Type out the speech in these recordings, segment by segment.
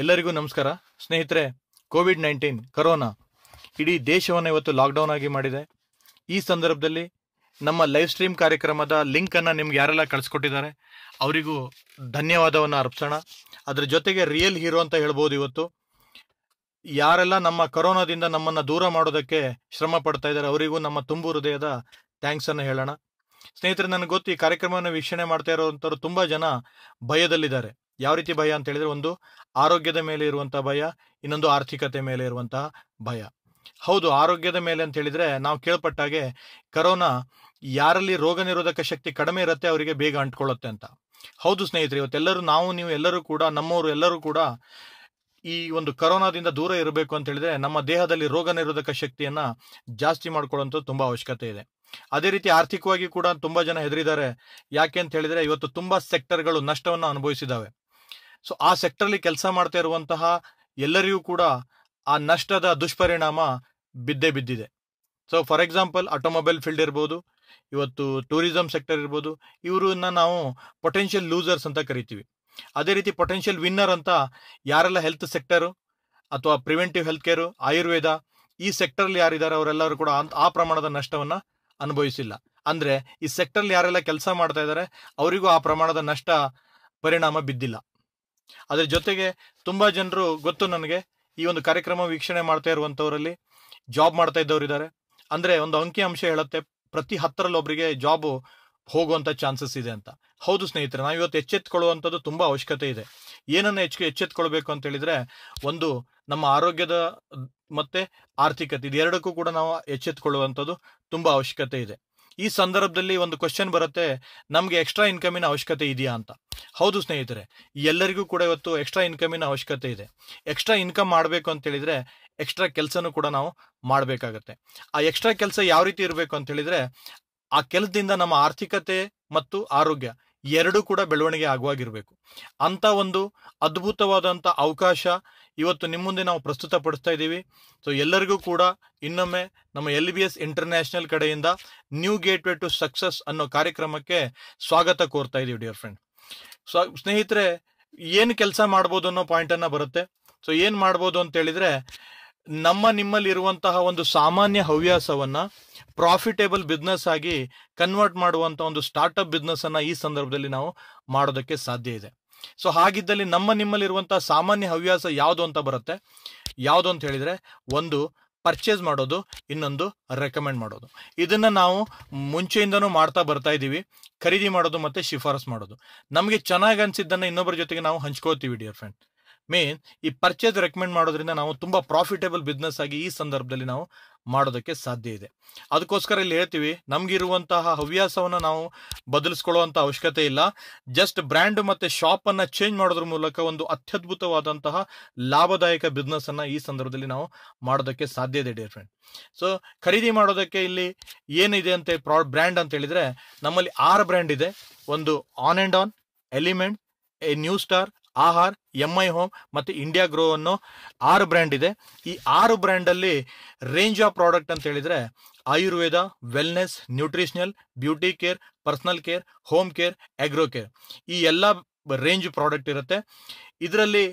ಎಲ್ಲರಿಗೂ ನಮಸ್ಕಾರ. ಸ್ನೇಹಿತರೆ, ಕೋವಿಡ್ ನೈನ್ಟೀನ್, ಕರೋನಾ ಇಡೀ ದೇಶವನ್ನು ಇವತ್ತು ಲಾಕ್ಡೌನ್ ಆಗಿ ಮಾಡಿದೆ. ಈ ಸಂದರ್ಭದಲ್ಲಿ ನಮ್ಮ ಲೈವ್ ಸ್ಟ್ರೀಮ್ ಕಾರ್ಯಕ್ರಮದ ಲಿಂಕನ್ನು ನಿಮ್ಗೆ ಯಾರೆಲ್ಲ ಕಳಿಸ್ಕೊಟ್ಟಿದ್ದಾರೆ, ಅವರಿಗೂ ಧನ್ಯವಾದವನ್ನು ಅರ್ಪಿಸೋಣ. ಅದರ ಜೊತೆಗೆ ರಿಯಲ್ ಹೀರೋ ಅಂತ ಹೇಳ್ಬೋದು ಇವತ್ತು. ಯಾರೆಲ್ಲ ನಮ್ಮ ಕರೋನಾದಿಂದ ನಮ್ಮನ್ನು ದೂರ ಮಾಡೋದಕ್ಕೆ ಶ್ರಮ ಪಡ್ತಾ ಇದ್ದಾರೆ, ಅವರಿಗೂ ನಮ್ಮ ತುಂಬು ಹೃದಯದ ಥ್ಯಾಂಕ್ಸನ್ನು ಹೇಳೋಣ. ಸ್ನೇಹಿತರೆ, ನನಗೆ ಗೊತ್ತು ಈ ಕಾರ್ಯಕ್ರಮವನ್ನು ವೀಕ್ಷಣೆ ಮಾಡ್ತಾ ಇರೋವಂಥವ್ರು ತುಂಬ ಜನ ಭಯದಲ್ಲಿದ್ದಾರೆ. ಯಾವ ರೀತಿ ಭಯ ಅಂತ ಹೇಳಿದ್ರೆ ಒಂದು ಆರೋಗ್ಯದ ಮೇಲೆ ಇರುವಂತಹ ಭಯ, ಇನ್ನೊಂದು ಆರ್ಥಿಕತೆ ಮೇಲೆ ಇರುವಂತಹ ಭಯ. ಹೌದು, ಆರೋಗ್ಯದ ಮೇಲೆ ಅಂತ ಹೇಳಿದ್ರೆ ನಾವು ಕೇಳ್ಪಟ್ಟಾಗೆ ಕರೋನಾ ಯಾರಲ್ಲಿ ರೋಗ ನಿರೋಧಕ ಶಕ್ತಿ ಕಡಿಮೆ ಇರುತ್ತೆ ಅವರಿಗೆ ಬೇಗ ಅಂಟ್ಕೊಳ್ಳುತ್ತೆ ಅಂತ. ಹೌದು ಸ್ನೇಹಿತರೆ, ಇವತ್ತೆಲ್ಲರೂ ನಾವು, ನೀವು ಎಲ್ಲರೂ ಕೂಡ, ನಮ್ಮವರು ಎಲ್ಲರೂ ಕೂಡ ಈ ಒಂದು ಕರೋನಾದಿಂದ ದೂರ ಇರಬೇಕು ಅಂತ ಹೇಳಿದ್ರೆ ನಮ್ಮ ದೇಹದಲ್ಲಿ ರೋಗ ನಿರೋಧಕ ಶಕ್ತಿಯನ್ನ ಜಾಸ್ತಿ ಮಾಡ್ಕೊಳ್ಳೋಂಥದ್ದು ತುಂಬಾ ಅವಶ್ಯಕತೆ ಇದೆ. ಅದೇ ರೀತಿ ಆರ್ಥಿಕವಾಗಿ ಕೂಡ ತುಂಬಾ ಜನ ಹೆದರಿದ್ದಾರೆ. ಯಾಕೆ ಅಂತ ಹೇಳಿದ್ರೆ ಇವತ್ತು ತುಂಬಾ ಸೆಕ್ಟರ್ಗಳು ನಷ್ಟವನ್ನು ಅನುಭವಿಸಿದಾವೆ ಸೊ ಆ ಸೆಕ್ಟರ್ಲಿ ಕೆಲಸ ಮಾಡ್ತಾ ಇರುವಂತಹ ಎಲ್ಲರಿಗೂ ಕೂಡ ಆ ನಷ್ಟದ ದುಷ್ಪರಿಣಾಮ ಬಿದ್ದೇ ಬಿದ್ದಿದೆ. So for example automobile field ಇರ್ಬೋದು, ಇವತ್ತು ಟೂರಿಸಂ ಸೆಕ್ಟರ್ ಇರ್ಬೋದು, ಇವರನ್ನ ನಾವು ಪೊಟೆನ್ಷಿಯಲ್ ಲೂಸರ್ಸ್ ಅಂತ ಕರಿತೀವಿ. ಅದೇ ರೀತಿ ಪೊಟೆನ್ಷಿಯಲ್ ವಿನ್ನರ್ ಅಂತ ಯಾರೆಲ್ಲ ಹೆಲ್ತ್ ಸೆಕ್ಟರು ಅಥವಾ ಪ್ರಿವೆಂಟಿವ್ ಹೆಲ್ತ್ ಕೇರು ಆಯುರ್ವೇದ, ಈ ಸೆಕ್ಟರ್ಲಿ ಯಾರಿದ್ದಾರೆ ಅವರೆಲ್ಲರೂ ಕೂಡ ಆ ಪ್ರಮಾಣದ ನಷ್ಟವನ್ನ ಅನುಭವಿಸಿಲ್ಲ. ಅಂದ್ರೆ ಈ ಸೆಕ್ಟರ್ಲಿ ಯಾರೆಲ್ಲ ಕೆಲಸ ಮಾಡ್ತಾ ಇದ್ದಾರೆ, ಅವರಿಗೂ ಆ ಪ್ರಮಾಣದ ನಷ್ಟ ಪರಿಣಾಮ ಬಿದ್ದಿಲ್ಲ. ಅದ್ರ ಜೊತೆಗೆ ತುಂಬಾ ಜನರು ಗೊತ್ತು ನನಗೆ, ಈ ಒಂದು ಕಾರ್ಯಕ್ರಮ ವೀಕ್ಷಣೆ ಮಾಡ್ತಾ ಇರುವಂತವರಲ್ಲಿ ಜಾಬ್ ಮಾಡ್ತಾ ಇದ್ದವ್ರು ಇದ್ದಾರೆ ಅಂದ್ರೆ ಒಂದು ಅಂಕಿ ಅಂಶ ಹೇಳುತ್ತೆ, ಪ್ರತಿ ಹತ್ತರಲ್ಲಿ ಒಬ್ಬರಿಗೆ ಜಾಬ್ ಹೋಗುವಂತ ಚಾನ್ಸಸ್ ಇದೆ ಅಂತ. ಹೌದು ಸ್ನೇಹಿತರೆ, ನಾವು ಇವತ್ತು ಎಚ್ಚೆತ್ಕೊಳ್ಳುವಂಥದ್ದು ತುಂಬಾ ಅವಶ್ಯಕತೆ ಇದೆ. ಏನನ್ನ ಹೆಚ್ಚು ಎಚ್ಚೆತ್ಕೊಳ್ಬೇಕು ಅಂತ ಹೇಳಿದ್ರೆ, ಒಂದು ನಮ್ಮ ಆರೋಗ್ಯದ ಮತ್ತೆ ಆರ್ಥಿಕತೆ, ಇದೆರಡಕ್ಕೂ ಕೂಡ ನಾವು ಎಚ್ಚೆತ್ಕೊಳ್ಳುವಂಥದ್ದು ತುಂಬಾ ಅವಶ್ಯಕತೆ ಇದೆ. ಈ ಸಂದರ್ಭದಲ್ಲಿ ಒಂದು ಕ್ವಶನ್ ಬರುತ್ತೆ, ನಮಗೆ ಎಕ್ಸ್ಟ್ರಾ ಇನ್ಕಮಿನ ಅವಶ್ಯಕತೆ ಇದೆಯಾ ಅಂತ? ಹೌದು ಸ್ನೇಹಿತರೆ, ಎಲ್ಲರಿಗೂ ಕೂಡ ಇವತ್ತು ಎಕ್ಸ್ಟ್ರಾ ಇನ್ಕಮಿನ ಅವಶ್ಯಕತೆ ಇದೆ. ಎಕ್ಸ್ಟ್ರಾ ಇನ್ಕಮ್ ಮಾಡಬೇಕು ಅಂತ ಹೇಳಿದ್ರೆ ಎಕ್ಸ್ಟ್ರಾ ಕೆಲಸನೂ ಕೂಡ ನಾವು ಮಾಡಬೇಕಾಗತ್ತೆ. ಆ ಎಕ್ಸ್ಟ್ರಾ ಕೆಲಸ ಯಾವ ರೀತಿ ಇರಬೇಕು ಅಂತ ಹೇಳಿದ್ರೆ, ಆ ಕೆಲಸದಿಂದ ನಮ್ಮ ಆರ್ಥಿಕತೆ ಮತ್ತು ಆರೋಗ್ಯ ಎರಡೂ ಕೂಡ ಬೆಳವಣಿಗೆ ಆಗುವಾಗಿರಬೇಕು. ಅಂತ ಒಂದು ಅದ್ಭುತವಾದಂಥ ಅವಕಾಶ ಇವತ್ತು ನಿಮ್ಮ ಮುಂದೆ ನಾವು ಪ್ರಸ್ತುತಪಡಿಸ್ತಾ ಇದ್ದೀವಿ. ಸೊ ಎಲ್ಲರಿಗೂ ಕೂಡ ಇನ್ನೊಮ್ಮೆ ನಮ್ಮ ಎಲ್ ಬಿ ಎಸ್ ಇಂಟರ್ನ್ಯಾಷನಲ್ ಕಡೆಯಿಂದ new gateway to success ಅನ್ನೋ ಕಾರ್ಯಕ್ರಮಕ್ಕೆ ಸ್ವಾಗತ ಕೋರ್ತಾ ಇದೀವಿ ಡಿಯರ್ ಫ್ರೆಂಡ್ ಸೊ ಸ್ನೇಹಿತರೆ, ಏನು ಕೆಲಸ ಮಾಡ್ಬೋದು ಅನ್ನೋ ಪಾಯಿಂಟನ್ನು ಬರುತ್ತೆ. ಸೊ ಏನು ಮಾಡ್ಬೋದು ಅಂತ ಹೇಳಿದ್ರೆ, ನಮ್ಮ ನಿಮ್ಮಲ್ಲಿ ಇರುವಂತಹ ಒಂದು ಸಾಮಾನ್ಯ ಹವ್ಯಾಸವನ್ನು ಪ್ರಾಫಿಟೇಬಲ್ ಬಿಸ್ನೆಸ್ ಆಗಿ ಕನ್ವರ್ಟ್ ಮಾಡುವಂಥ ಒಂದು ಸ್ಟಾರ್ಟಪ್ ಬಿಸ್ನೆಸ್ ಅನ್ನು ಈ ಸಂದರ್ಭದಲ್ಲಿ ನಾವು ಮಾಡೋದಕ್ಕೆ ಸಾಧ್ಯ ಇದೆ. ಸೊ ಹಾಗಿದ್ದಲ್ಲಿ ನಮ್ಮ ನಿಮ್ಮಲ್ಲಿ ಇರುವಂತಹ ಸಾಮಾನ್ಯ ಹವ್ಯಾಸ ಯಾವುದು ಅಂತ ಬರುತ್ತೆ? ಯಾವುದು ಅಂತ ಹೇಳಿದ್ರೆ, ಒಂದು ಪರ್ಚೇಸ್ ಮಾಡೋದು, ಇನ್ನೊಂದು ರೆಕಮೆಂಡ್ ಮಾಡೋದು. ಇದನ್ನ ನಾವು ಮುಂಚೆಯಿಂದನೂ ಮಾಡ್ತಾ ಬರ್ತಾ ಇದ್ದೀವಿ. ಖರೀದಿ ಮಾಡೋದು ಮತ್ತೆ ಶಿಫಾರಸ್ ಮಾಡೋದು. ನಮಗೆ ಚೆನ್ನಾಗಿ ಅನಿಸಿದ್ದನ್ನು ಇನ್ನೊಬ್ಬರ ಜೊತೆಗೆ ನಾವು ಹಂಚ್ಕೋತೀವಿ ಡಿಯರ್ ಫ್ರೆಂಡ್ ಮೇನ್ ಈ ಪರ್ಚೇಸ್ ರೆಕಮೆಂಡ್ ಮಾಡೋದ್ರಿಂದ ನಾವು ತುಂಬಾ ಪ್ರಾಫಿಟೇಬಲ್ ಬಿಸ್ನೆಸ್ ಆಗಿ ಈ ಸಂದರ್ಭದಲ್ಲಿ ನಾವು ಮಾಡೋದಕ್ಕೆ ಸಾಧ್ಯ ಇದೆ. ಅದಕ್ಕೋಸ್ಕರ ಇಲ್ಲಿ ಹೇಳ್ತೀವಿ, ನಮಗಿರುವಂತಹ ಹವ್ಯಾಸವನ್ನು ನಾವು ಬದಲಿಸ್ಕೊಳ್ಳುವಂಥ ಅವಶ್ಯಕತೆ ಇಲ್ಲ. ಜಸ್ಟ್ ಬ್ರ್ಯಾಂಡ್ ಮತ್ತು ಶಾಪನ್ನು ಚೇಂಜ್ ಮಾಡೋದ್ರ ಮೂಲಕ ಒಂದು ಅತ್ಯದ್ಭುತವಾದಂತಹ ಲಾಭದಾಯಕ ಬಿಸ್ನೆಸ್ಸನ್ನು ಈ ಸಂದರ್ಭದಲ್ಲಿ ನಾವು ಮಾಡೋದಕ್ಕೆ ಸಾಧ್ಯ ಇದೆ ಡಿಯರ್ ಫ್ರೆಂಡ್ ಸೊ ಖರೀದಿ ಮಾಡೋದಕ್ಕೆ ಇಲ್ಲಿ ಏನಿದೆ ಅಂತ ಬ್ರ್ಯಾಂಡ್ ಅಂತ ಹೇಳಿದರೆ, ನಮ್ಮಲ್ಲಿ ಆರು ಬ್ರ್ಯಾಂಡ್ ಇದೆ. ಒಂದು on and on element A new star Aahar M I home ಮತ್ತು ಇಂಡಿಯಾ ಗ್ರೋ ಅನ್ನೋ ಆರು ಬ್ರ್ಯಾಂಡ್ ಇದೆ. ಈ ಆರು ಬ್ರ್ಯಾಂಡಲ್ಲಿ ರೇಂಜ್ ಆಫ್ ಪ್ರಾಡಕ್ಟ್ ಅಂತ ಹೇಳಿದರೆ Ayurveda wellness nutritional beauty care personal care home care agro care ಈ ಎಲ್ಲ ರೇಂಜ್ ಪ್ರಾಡಕ್ಟ್ ಇರುತ್ತೆ. ಇದರಲ್ಲಿ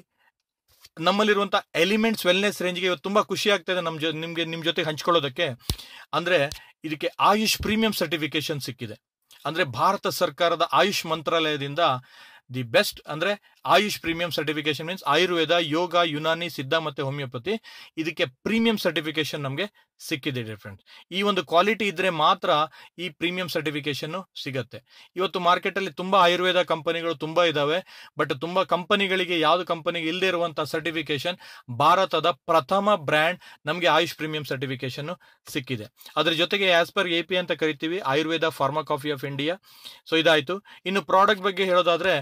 ನಮ್ಮಲ್ಲಿರುವಂಥ ಎಲಿಮೆಂಟ್ಸ್ ವೆಲ್ನೆಸ್ ರೇಂಜ್ಗೆ ಇವತ್ತು ತುಂಬ ಖುಷಿ ಆಗ್ತಿದೆ ನಮ್ಮ ಜೊ, ನಿಮಗೆ ನಿಮ್ಮ ಜೊತೆ ಹಂಚ್ಕೊಳ್ಳೋದಕ್ಕೆ. ಅಂದರೆ ಇದಕ್ಕೆ ಆಯುಷ್ ಪ್ರೀಮಿಯಂ ಸರ್ಟಿಫಿಕೇಶನ್ ಸಿಕ್ಕಿದೆ. ಅಂದರೆ ಭಾರತ ಸರ್ಕಾರದ ಆಯುಷ್ ಮಂತ್ರಾಲಯದಿಂದ ದಿ ಬೆಸ್ಟ್ ಅಂದ್ರೆ AYUSH premium certification means Ayurveda, yoga, Unani, Siddha ಮತ್ತೆ ಹೋಮಿಯೋಪತಿ ಇದಕ್ಕೆ ಪ್ರೀಮಿಯಂ ಸರ್ಟಿಫಿಕೇಶನ್ ನಮಗೆ ಸಿಕ್ಕಿದೆ ಡಿಫ್ರೆಂಟ್ ಈ ಒಂದು ಕ್ವಾಲಿಟಿ ಇದ್ರೆ ಮಾತ್ರ ಈ ಪ್ರೀಮಿಯಂ ಸರ್ಟಿಫಿಕೇಶನ್ ಸಿಗತ್ತೆ. ಇವತ್ತು ಮಾರ್ಕೆಟ್ ಅಲ್ಲಿ ತುಂಬಾ ಆಯುರ್ವೇದ ಕಂಪನಿಗಳು ತುಂಬಾ ಇದಾವೆ ಬಟ್ ತುಂಬಾ ಕಂಪನಿಗಳಿಗೆ ಯಾವ್ದು ಕಂಪನಿಗೆ ಇಲ್ಲದೆ ಇರುವಂತಹ ಸರ್ಟಿಫಿಕೇಶನ್ ಭಾರತದ ಪ್ರಥಮ ಬ್ರ್ಯಾಂಡ್ ನಮಗೆ ಆಯುಷ್ ಪ್ರೀಮಿಯಂ ಸರ್ಟಿಫಿಕೇಶನ್ ಸಿಕ್ಕಿದೆ. ಅದ್ರ ಜೊತೆಗೆ ಆಸ್ ಪರ್ ಎ ಪಿ ಅಂತ ಕರಿತೀವಿ, Ayurveda pharmacopoeia of India so ಇದಾಯ್ತು. ಇನ್ನು ಪ್ರಾಡಕ್ಟ್ ಬಗ್ಗೆ ಹೇಳೋದಾದ್ರೆ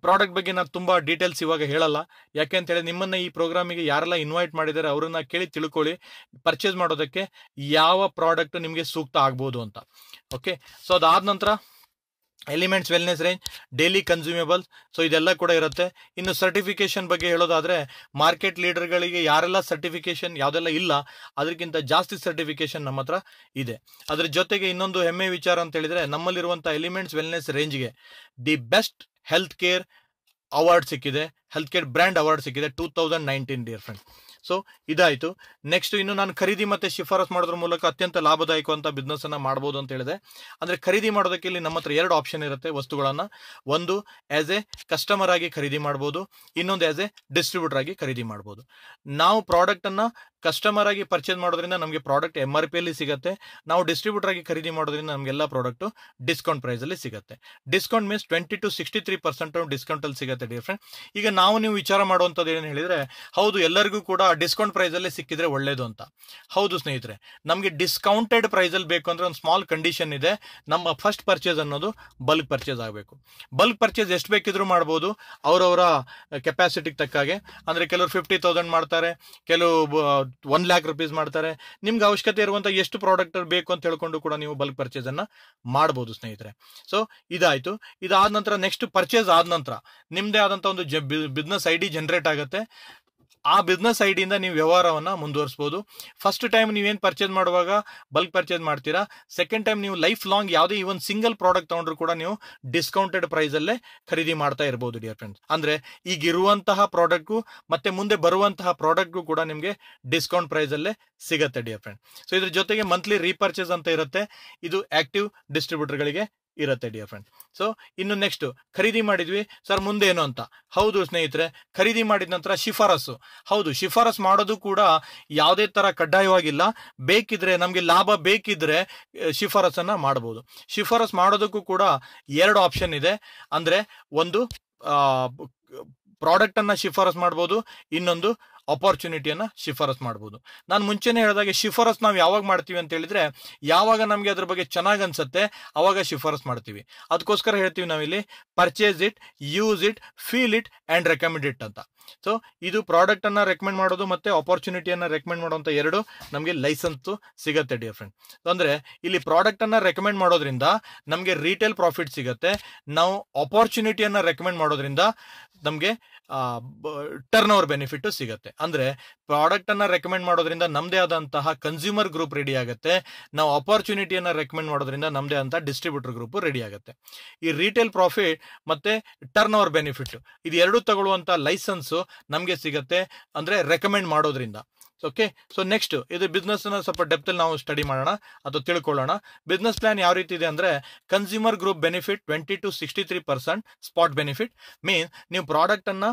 ಪ್ರಾಡಕ್ಟ್ ಬಗ್ಗೆ ನಾನು ತುಂಬಾ ಡೀಟೇಲ್ಸ್ ಇವಾಗ ಹೇಳಲ್ಲ. ಯಾಕೆ ಅಂತ ಹೇಳಿ ನಿಮ್ಮನ್ನ ಈ ಪ್ರೋಗ್ರಾಮಿಗೆ ಯಾರೆಲ್ಲ ಇನ್ವೈಟ್ ಮಾಡಿದ್ದಾರೆ ಅವರನ್ನ ಕೇಳಿ ತಿಳ್ಕೊಳ್ಳಿ. ಪರ್ಚೇಸ್ ಮಾಡೋದಕ್ಕೆ ಯಾವ ಪ್ರಾಡಕ್ಟ್ ನಿಮಗೆ ಸೂಕ್ತ ಆಗ್ಬೋದು ಅಂತ. ಓಕೆ ಸೊ ಅದಾದ ನಂತರ elements wellness range daily consumable so ಇದೆಲ್ಲ ಕೂಡ ಇರುತ್ತೆ. ಇನ್ನು ಸರ್ಟಿಫಿಕೇಶನ್ ಬಗ್ಗೆ ಹೇಳೋದಾದರೆ ಮಾರ್ಕೆಟ್ ಲೀಡರ್ಗಳಿಗೆ ಯಾರೆಲ್ಲ ಸರ್ಟಿಫಿಕೇಶನ್ ಯಾವುದೆಲ್ಲ ಇಲ್ಲ, ಅದಕ್ಕಿಂತ ಜಾಸ್ತಿ ಸರ್ಟಿಫಿಕೇಶನ್ ನಮ್ಮ ಹತ್ರ ಇದೆ. ಅದರ ಜೊತೆಗೆ ಇನ್ನೊಂದು ಹೆಮ್ಮೆ ವಿಚಾರ ಅಂತ ಹೇಳಿದರೆ ನಮ್ಮಲ್ಲಿರುವಂಥ elements wellness ರೇಂಜ್ಗೆ the best health care award ಸಿಕ್ಕಿದೆ ಹೆಲ್ತ್ ಕೇರ್ ಬ್ರ್ಯಾಂಡ್ ಅವಾರ್ಡ್ ಸಿಕ್ಕಿದೆ two thousand nineteen dear friend so ಇದಾಯಿತು. ನೆಕ್ಸ್ಟ್ ಇನ್ನು ನಾನು ಖರೀದಿ ಮತ್ತು ಶಿಫಾರಸ್ ಮಾಡೋದ್ರ ಮೂಲಕ ಅತ್ಯಂತ ಲಾಭದಾಯಕವಂಥ ಬಿಸ್ನೆಸ್ ಅನ್ನ ಮಾಡ್ಬೋದು ಅಂತ ಹೇಳಿದೆ. ಅಂದರೆ ಖರೀದಿ ಮಾಡೋದಕ್ಕೆ ಇಲ್ಲಿ ನಮ್ಮ ಹತ್ರ ಎರಡು ಆಪ್ಷನ್ ಇರುತ್ತೆ ವಸ್ತುಗಳನ್ನು. ಒಂದು ಆ್ಯಸ್ ಎ ಕಸ್ಟಮರ್ ಆಗಿ ಖರೀದಿ ಮಾಡ್ಬೋದು. ಇನ್ನೊಂದು ಆ್ಯಸ್ ಎ ಡಿಸ್ಟ್ರಿಬ್ಯೂಟರ್ ಆಗಿ ಖರೀದಿ ಮಾಡ್ಬೋದು. ನಾವು ಪ್ರಾಡಕ್ಟನ್ನು ಕಸ್ಟಮರ್ ಆಗಿ ಪರ್ಚೇಸ್ ಮಾಡೋದ್ರಿಂದ ನಮಗೆ ಪ್ರಾಡಕ್ಟ್ ಎಂ ಆರ್ ಪಿಯಲ್ಲಿ ಸಿಗುತ್ತೆ. ನಾವು ಡಿಸ್ಟ್ರಿಬ್ಯೂಟರ್ ಆಗಿ ಖರೀದಿ ಮಾಡೋದ್ರಿಂದ ನಮಗೆಲ್ಲ ಪ್ರಾಡಕ್ಟು ಡಿಸ್ಕೌಂಟ್ ಪ್ರೈಸಲ್ಲಿ ಸಿಗುತ್ತೆ. Discount means twenty to sixty three percent ಡಿಸ್ಕೌಂಟಲ್ಲಿ ಸಿಗುತ್ತೆ ಡಿಯರ್ ಫ್ರೆಂಡ್ ಈಗ ನಾವು ನೀವು ವಿಚಾರ ಮಾಡುವಂಥದ್ದು ಏನು ಹೇಳಿದರೆ, ಹೌದು, ಎಲ್ಲರಿಗೂ ಕೂಡ ಡಿಸ್ಕೌಂಟ್ ಪ್ರೈಸ್ ಅಲ್ಲಿ ಸಿಕ್ಕಿದ್ರೆ ಒಳ್ಳೇದು ಅಂತ. ಹೌದು, ಸ್ನೇಹಿತರೆ. ನಮಗೆ ಡಿಸ್ಕೌಂಟೆಡ್ ಪ್ರೈಸಲ್ಲಿ ಬೇಕು ಅಂದರೆ ಒಂದು ಸ್ಮಾಲ್ ಕಂಡೀಷನ್ ಇದೆ. ನಮ್ಮ ಫಸ್ಟ್ ಪರ್ಚೇಸ್ ಅನ್ನೋದು ಬಲ್ಕ್ ಪರ್ಚೇಸ್ ಆಗಬೇಕು. ಬಲ್ಕ್ ಪರ್ಚೇಸ್ ಎಷ್ಟು ಬೇಕಿದ್ರೂ ಮಾಡ್ಬೋದು. ಅವರವರ ಕೆಪಾಸಿಟಿಗೆ ತಕ್ಕ ಹಾಗೆ ಅಂದ್ರೆ ಕೆಲವರು ಫಿಫ್ಟಿ ತೌಸಂಡ್ ಮಾಡ್ತಾರೆ, ಕೆಲವು ಒನ್ ಲ್ಯಾಕ್ ರುಪೀಸ್ ಮಾಡ್ತಾರೆ. ನಿಮ್ಗೆ ಅವಶ್ಯಕತೆ ಇರುವಂತ ಎಷ್ಟು ಪ್ರಾಡಕ್ಟ್ ಬೇಕು ಅಂತ ಹೇಳ್ಕೊಂಡು ಕೂಡ ನೀವು ಬಲ್ಕ್ ಪರ್ಚೇಸ್ ಅನ್ನ ಮಾಡಬಹುದು ಸ್ನೇಹಿತರೆ. ಸೊ ಇದಾಯ್ತು. ಇದಾದ ನಂತರ ನೆಕ್ಸ್ಟ್ ಪರ್ಚೇಸ್ ಆದ ನಂತರ ನಿಮ್ದೇ ಆದಂತ ಒಂದು ಬಿಸ್ನೆಸ್ ಐ ಡಿ ಜನರೇಟ್ ಆಗುತ್ತೆ. ಆ ಬಿಸ್ನೆಸ್ ಐಡಿಯಿಂದ ನೀವು ವ್ಯವಹಾರವನ್ನ ಮುಂದುವರಿಸಬಹುದು ಫಸ್ಟ್ ಟೈಮ್ ನೀವೇನು ಪರ್ಚೇಸ್ ಮಾಡುವಾಗ ಬಲ್ಕ್ ಪರ್ಚೇಸ್ ಮಾಡ್ತೀರಾ? ಸೆಕೆಂಡ್ ಟೈಮ್ ನೀವು ಲೈಫ್ ಲಾಂಗ್ ಯಾವುದೇ ಈ ಒಂದು ಸಿಂಗಲ್ ಪ್ರಾಡಕ್ಟ್ ತೊಗೊಂಡ್ರು ಕೂಡ ನೀವು ಡಿಸ್ಕೌಂಟೆಡ್ ಪ್ರೈಸ್ ಅಲ್ಲೇ ಖರೀದಿ ಮಾಡ್ತಾ ಇರಬಹುದು ಡಿಯರ್ ಫ್ರೆಂಡ್ಸ್ ಅಂದ್ರೆ ಈಗ ಇರುವಂತಹ ಪ್ರಾಡಕ್ಟ್ಗೂ ಮತ್ತೆ ಮುಂದೆ ಬರುವಂತಹ ಪ್ರಾಡಕ್ಟ್ಗೂ ಕೂಡ ನಿಮಗೆ ಡಿಸ್ಕೌಂಟ್ ಪ್ರೈಸ್ ಅಲ್ಲೇ ಸಿಗುತ್ತೆ ಡಿಯರ್ ಫ್ರೆಂಡ್ ಸೊ ಇದ್ರ ಜೊತೆಗೆ ಮಂತ್ಲಿ ರೀಪರ್ಚೇಸ್ ಅಂತ ಇರುತ್ತೆ. ಇದು ಆಕ್ಟಿವ್ ಡಿಸ್ಟ್ರಿಬ್ಯೂಟರ್ಗಳಿಗೆ ಇರುತ್ತೆ ಡಿಯರ್ ಫ್ರೆಂಡ್ ಸೊ ಇನ್ನು ನೆಕ್ಸ್ಟ್ ಖರೀದಿ ಮಾಡಿದ್ವಿ ಸರ್ ಮುಂದೆ ಏನು ಅಂತ. ಹೌದು, ಸ್ನೇಹಿತರೆ, ಖರೀದಿ ಮಾಡಿದ ನಂತರ ಶಿಫಾರಸು. ಹೌದು, ಶಿಫಾರಸ್ ಮಾಡೋದು ಕೂಡ ಯಾವುದೇ ತರ ಕಡ್ಡಾಯವಾಗಿಲ್ಲ. ಬೇಕಿದ್ರೆ, ನಮಗೆ ಲಾಭ ಬೇಕಿದ್ರೆ ಶಿಫಾರಸನ್ನ ಮಾಡಬಹುದು. ಶಿಫಾರಸ್ ಮಾಡೋದಕ್ಕೂ ಕೂಡ ಎರಡು ಆಪ್ಷನ್ ಇದೆ. ಅಂದ್ರೆ ಒಂದು ಪ್ರಾಡಕ್ಟ್ ಅನ್ನ ಶಿಫಾರಸ್ ಮಾಡ್ಬೋದು, ಇನ್ನೊಂದು ಅಪಾರ್ಚುನಿಟಿಯನ್ನ ಶಿಫಾರಸ್ ಮಾಡ್ಬೋದು. ನಾನು ಮುಂಚೆನೇ ಹೇಳಿದಾಗೆ ಶಿಫಾರಸ್ ನಾವು ಯಾವಾಗ ಮಾಡ್ತೀವಿ ಅಂತ ಹೇಳಿದ್ರೆ, ಯಾವಾಗ ನಮಗೆ ಅದ್ರ ಬಗ್ಗೆ ಚೆನ್ನಾಗಿ ಅನ್ಸುತ್ತೆ ಅವಾಗ ಶಿಫಾರಸ್ ಮಾಡ್ತೀವಿ. ಅದಕ್ಕೋಸ್ಕರ ಹೇಳ್ತೀವಿ ನಾವಿಲ್ಲಿ purchase it use it feel it and recommend it ಅಂತ. ಸೊ ಇದು ಪ್ರಾಡಕ್ಟ್ ಅನ್ನ ರೆಕಮೆಂಡ್ ಮಾಡೋದು ಮತ್ತೆ ಅಪಾರ್ಚುನಿಟಿಯನ್ನು ರೆಕಮೆಂಡ್ ಮಾಡುವಂಥ ಎರಡು ನಮಗೆ ಲೈಸೆನ್ಸ್ ಸಿಗುತ್ತೆ ಡಿಯರ್ ಫ್ರೆಂಡ್ ಅಂದರೆ, ಇಲ್ಲಿ ಪ್ರಾಡಕ್ಟ್ ಅನ್ನ ರೆಕಮೆಂಡ್ ಮಾಡೋದ್ರಿಂದ ನಮಗೆ ರೀಟೇಲ್ ಪ್ರಾಫಿಟ್ ಸಿಗುತ್ತೆ. ನಾವು ಅಪಾರ್ಚುನಿಟಿಯನ್ನು ರೆಕಮೆಂಡ್ ಮಾಡೋದ್ರಿಂದ ನಮಗೆ ಟರ್ನ್ ಓವರ್ ಬೆನಿಫಿಟ್ ಸಿಗುತ್ತೆ. ಅಂದ್ರೆ ಪ್ರಾಡಕ್ಟ್ ಅನ್ನ ರೆಕಮೆಂಡ್ ಮಾಡೋದ್ರಿಂದ ನಮ್ದೇ ಆದಂತಹ ಕನ್ಸ್ಯೂಮರ್ ಗ್ರೂಪ್ ರೆಡಿ ಆಗುತ್ತೆ. ನಾವು ಅಪರ್ಚುನಿಟಿಯನ್ನ ರೆಕಮೆಂಡ್ ಮಾಡೋದ್ರಿಂದ ನಮ್ದೇ ಅಂತ ಡಿಸ್ಟ್ರಿಬ್ಯೂಟರ್ ಗ್ರೂಪ್ ರೆಡಿ ಆಗುತ್ತೆ. ಈ ರಿಟೇಲ್ ಪ್ರಾಫಿಟ್ ಮತ್ತೆ ಟರ್ನ್ ಓವರ್ ಬೆನಿಫಿಟ್ ಇದು ಎರಡು ತಗೊಳ್ಳುವಂತ ಲೈಸೆನ್ಸ್ ನಮಗೆ ಸಿಗುತ್ತೆ. ಅಂದ್ರೆ ರೆಕಮೆಂಡ್ ಮಾಡೋದ್ರಿಂದ. ಓಕೆ ಸೊ ನೆಕ್ಸ್ಟ್ ಇದು ಬಿಸ್ನೆಸ್ ಸ್ವಲ್ಪ ಡೆಪ್ತ್ ನಾವು ಸ್ಟಡಿ ಮಾಡೋಣ ಅಥವಾ ತಿಳ್ಕೊಳ್ಳೋಣ. ಬಿಸ್ನೆಸ್ ಪ್ಲಾನ್ ಯಾವ ರೀತಿ ಇದೆ ಅಂದ್ರೆ consumer group benefit twenty to sixty three percent spot benefit mean ನೀವು ಪ್ರಾಡಕ್ಟ್ ಅನ್ನ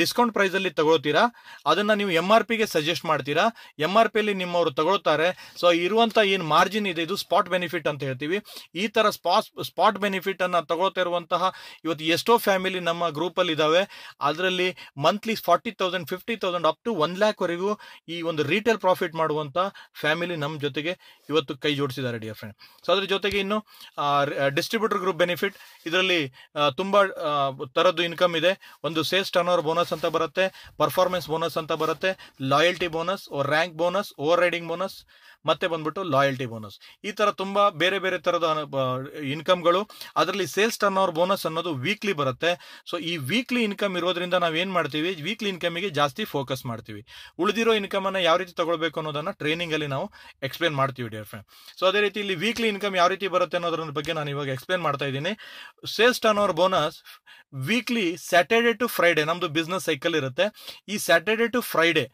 ಡಿಸ್ಕೌಂಟ್ ಪ್ರೈಸ್ ಅಲ್ಲಿ ತಗೊಳ್ತೀರಾ, ಅದನ್ನ ನೀವು ಎಂ ಆರ್ ಪಿಗೆ ಸಜೆಸ್ಟ್ ಮಾಡ್ತೀರಾ. ಎಂ ಆರ್ ಪಿಯಲ್ಲಿ ನಿಮ್ಮವರು ತಗೊಳ್ತಾರೆ. ಸೊ ಇರುವಂತ ಏನು ಮಾರ್ಜಿನ್ ಇದೆ, ಇದು ಸ್ಪಾಟ್ ಬೆನಿಫಿಟ್ ಅಂತ ಹೇಳ್ತೀವಿ. ಈ ತರ ಸ್ಪಾಟ್ ಸ್ಪಾಟ್ ಬೆನಿಫಿಟ್ ಅನ್ನ ತಗೊಳ್ತಾ ಇರುವಂತಹ ಇವತ್ತು ಎಷ್ಟೋ ಫ್ಯಾಮಿಲಿ ನಮ್ಮ ಗ್ರೂಪ್ ಅಲ್ಲಿ ಇದಾವೆ. ಅದರಲ್ಲಿ monthly forty thousand fifty thousand up to one lakh ವರೆಗೂ ಈ ಒಂದು ರೀಟೇಲ್ ಪ್ರಾಫಿಟ್ ಮಾಡುವಂಥ ಫ್ಯಾಮಿಲಿ ನಮ್ಮ ಜೊತೆಗೆ ಇವತ್ತು ಕೈ ಜೋಡಿಸಿದ್ದಾರೆ ಡಿಯರ್ ಫ್ರೆಂಡ್ ಸೊ ಅದ್ರ ಜೊತೆಗೆ ಇನ್ನು ಡಿಸ್ಟ್ರಿಬ್ಯೂಟರ್ ಗ್ರೂಪ್ ಬೆನಿಫಿಟ್ ಇದರಲ್ಲಿ ತುಂಬ ಥರದ್ದು ಇನ್ಕಮ್ ಇದೆ. ಒಂದು ಸೇಲ್ಸ್ ಟರ್ನ್ ಓವರ್ ಬೋನಸ್ ಅಂತ ಬರುತ್ತೆ ಪರ್ಫಾರ್ಮೆನ್ಸ್ ಬೋನಸ್ ಅಂತ ಬರುತ್ತೆ loyalty bonus rank bonus overriding bonus ಮತ್ತೆ ಬಂದ್ಬಿಟ್ಟು ಲಾಯಲ್ಟಿ ಬೋನಸ್ ಈ ತರ ತುಂಬಾ ಬೇರೆ ಬೇರೆ ತರದ ಇನ್ಕಮ್ಗಳು ಅದರಲ್ಲಿ ಸೇಲ್ಸ್ ಟರ್ನ್ ಓವರ್ ಬೋನಸ್ ಅನ್ನೋದು ವೀಕ್ಲಿ ಬರುತ್ತೆ. ಸೊ ಈ ವೀಕ್ಲಿ ಇನ್ಕಮ್ ಇರೋದ್ರಿಂದ ನಾವು ಏನ್ ಮಾಡ್ತೀವಿ? ವೀಕ್ಲಿ ಇನ್ಕಮಿಗೆ ಜಾಸ್ತಿ ಫೋಕಸ್ ಮಾಡ್ತೀವಿ. ಉಳಿದಿರೋ ಇನ್ಕಮ್ ಅನ್ನ ಯಾವ ರೀತಿ ತಗೊಳ್ಬೇಕು ಅನ್ನೋದನ್ನ ಟ್ರೈನಿಂಗ್ ಅಲ್ಲಿ ನಾವು ಎಕ್ಸ್ಪ್ಲೇನ್ ಮಾಡ್ತೀವಿ ಡಿಯರ್ ಫ್ರೆಂಡ್ ಸೊ ಅದೇ ರೀತಿ ಇಲ್ಲಿ ವೀಕ್ಲಿ ಇನ್ಕಮ್ ಯಾವ ರೀತಿ ಬರುತ್ತೆ ಅನ್ನೋದ್ರ ಬಗ್ಗೆ ನಾನು ಇವಾಗ ಎಕ್ಸ್ಪ್ಲೇನ್ ಮಾಡ್ತಾ ಇದ್ದೀನಿ. Sales turnover bonus weekly Saturday to Friday ನಮ್ದು ಬಿಸ್ನೆಸ್ ಸೈಕಲ್ ಇರುತ್ತೆ. ಈ ಸ್ಯಾಟರ್ಡೆ ಟು ಫ್ರೈಡೆ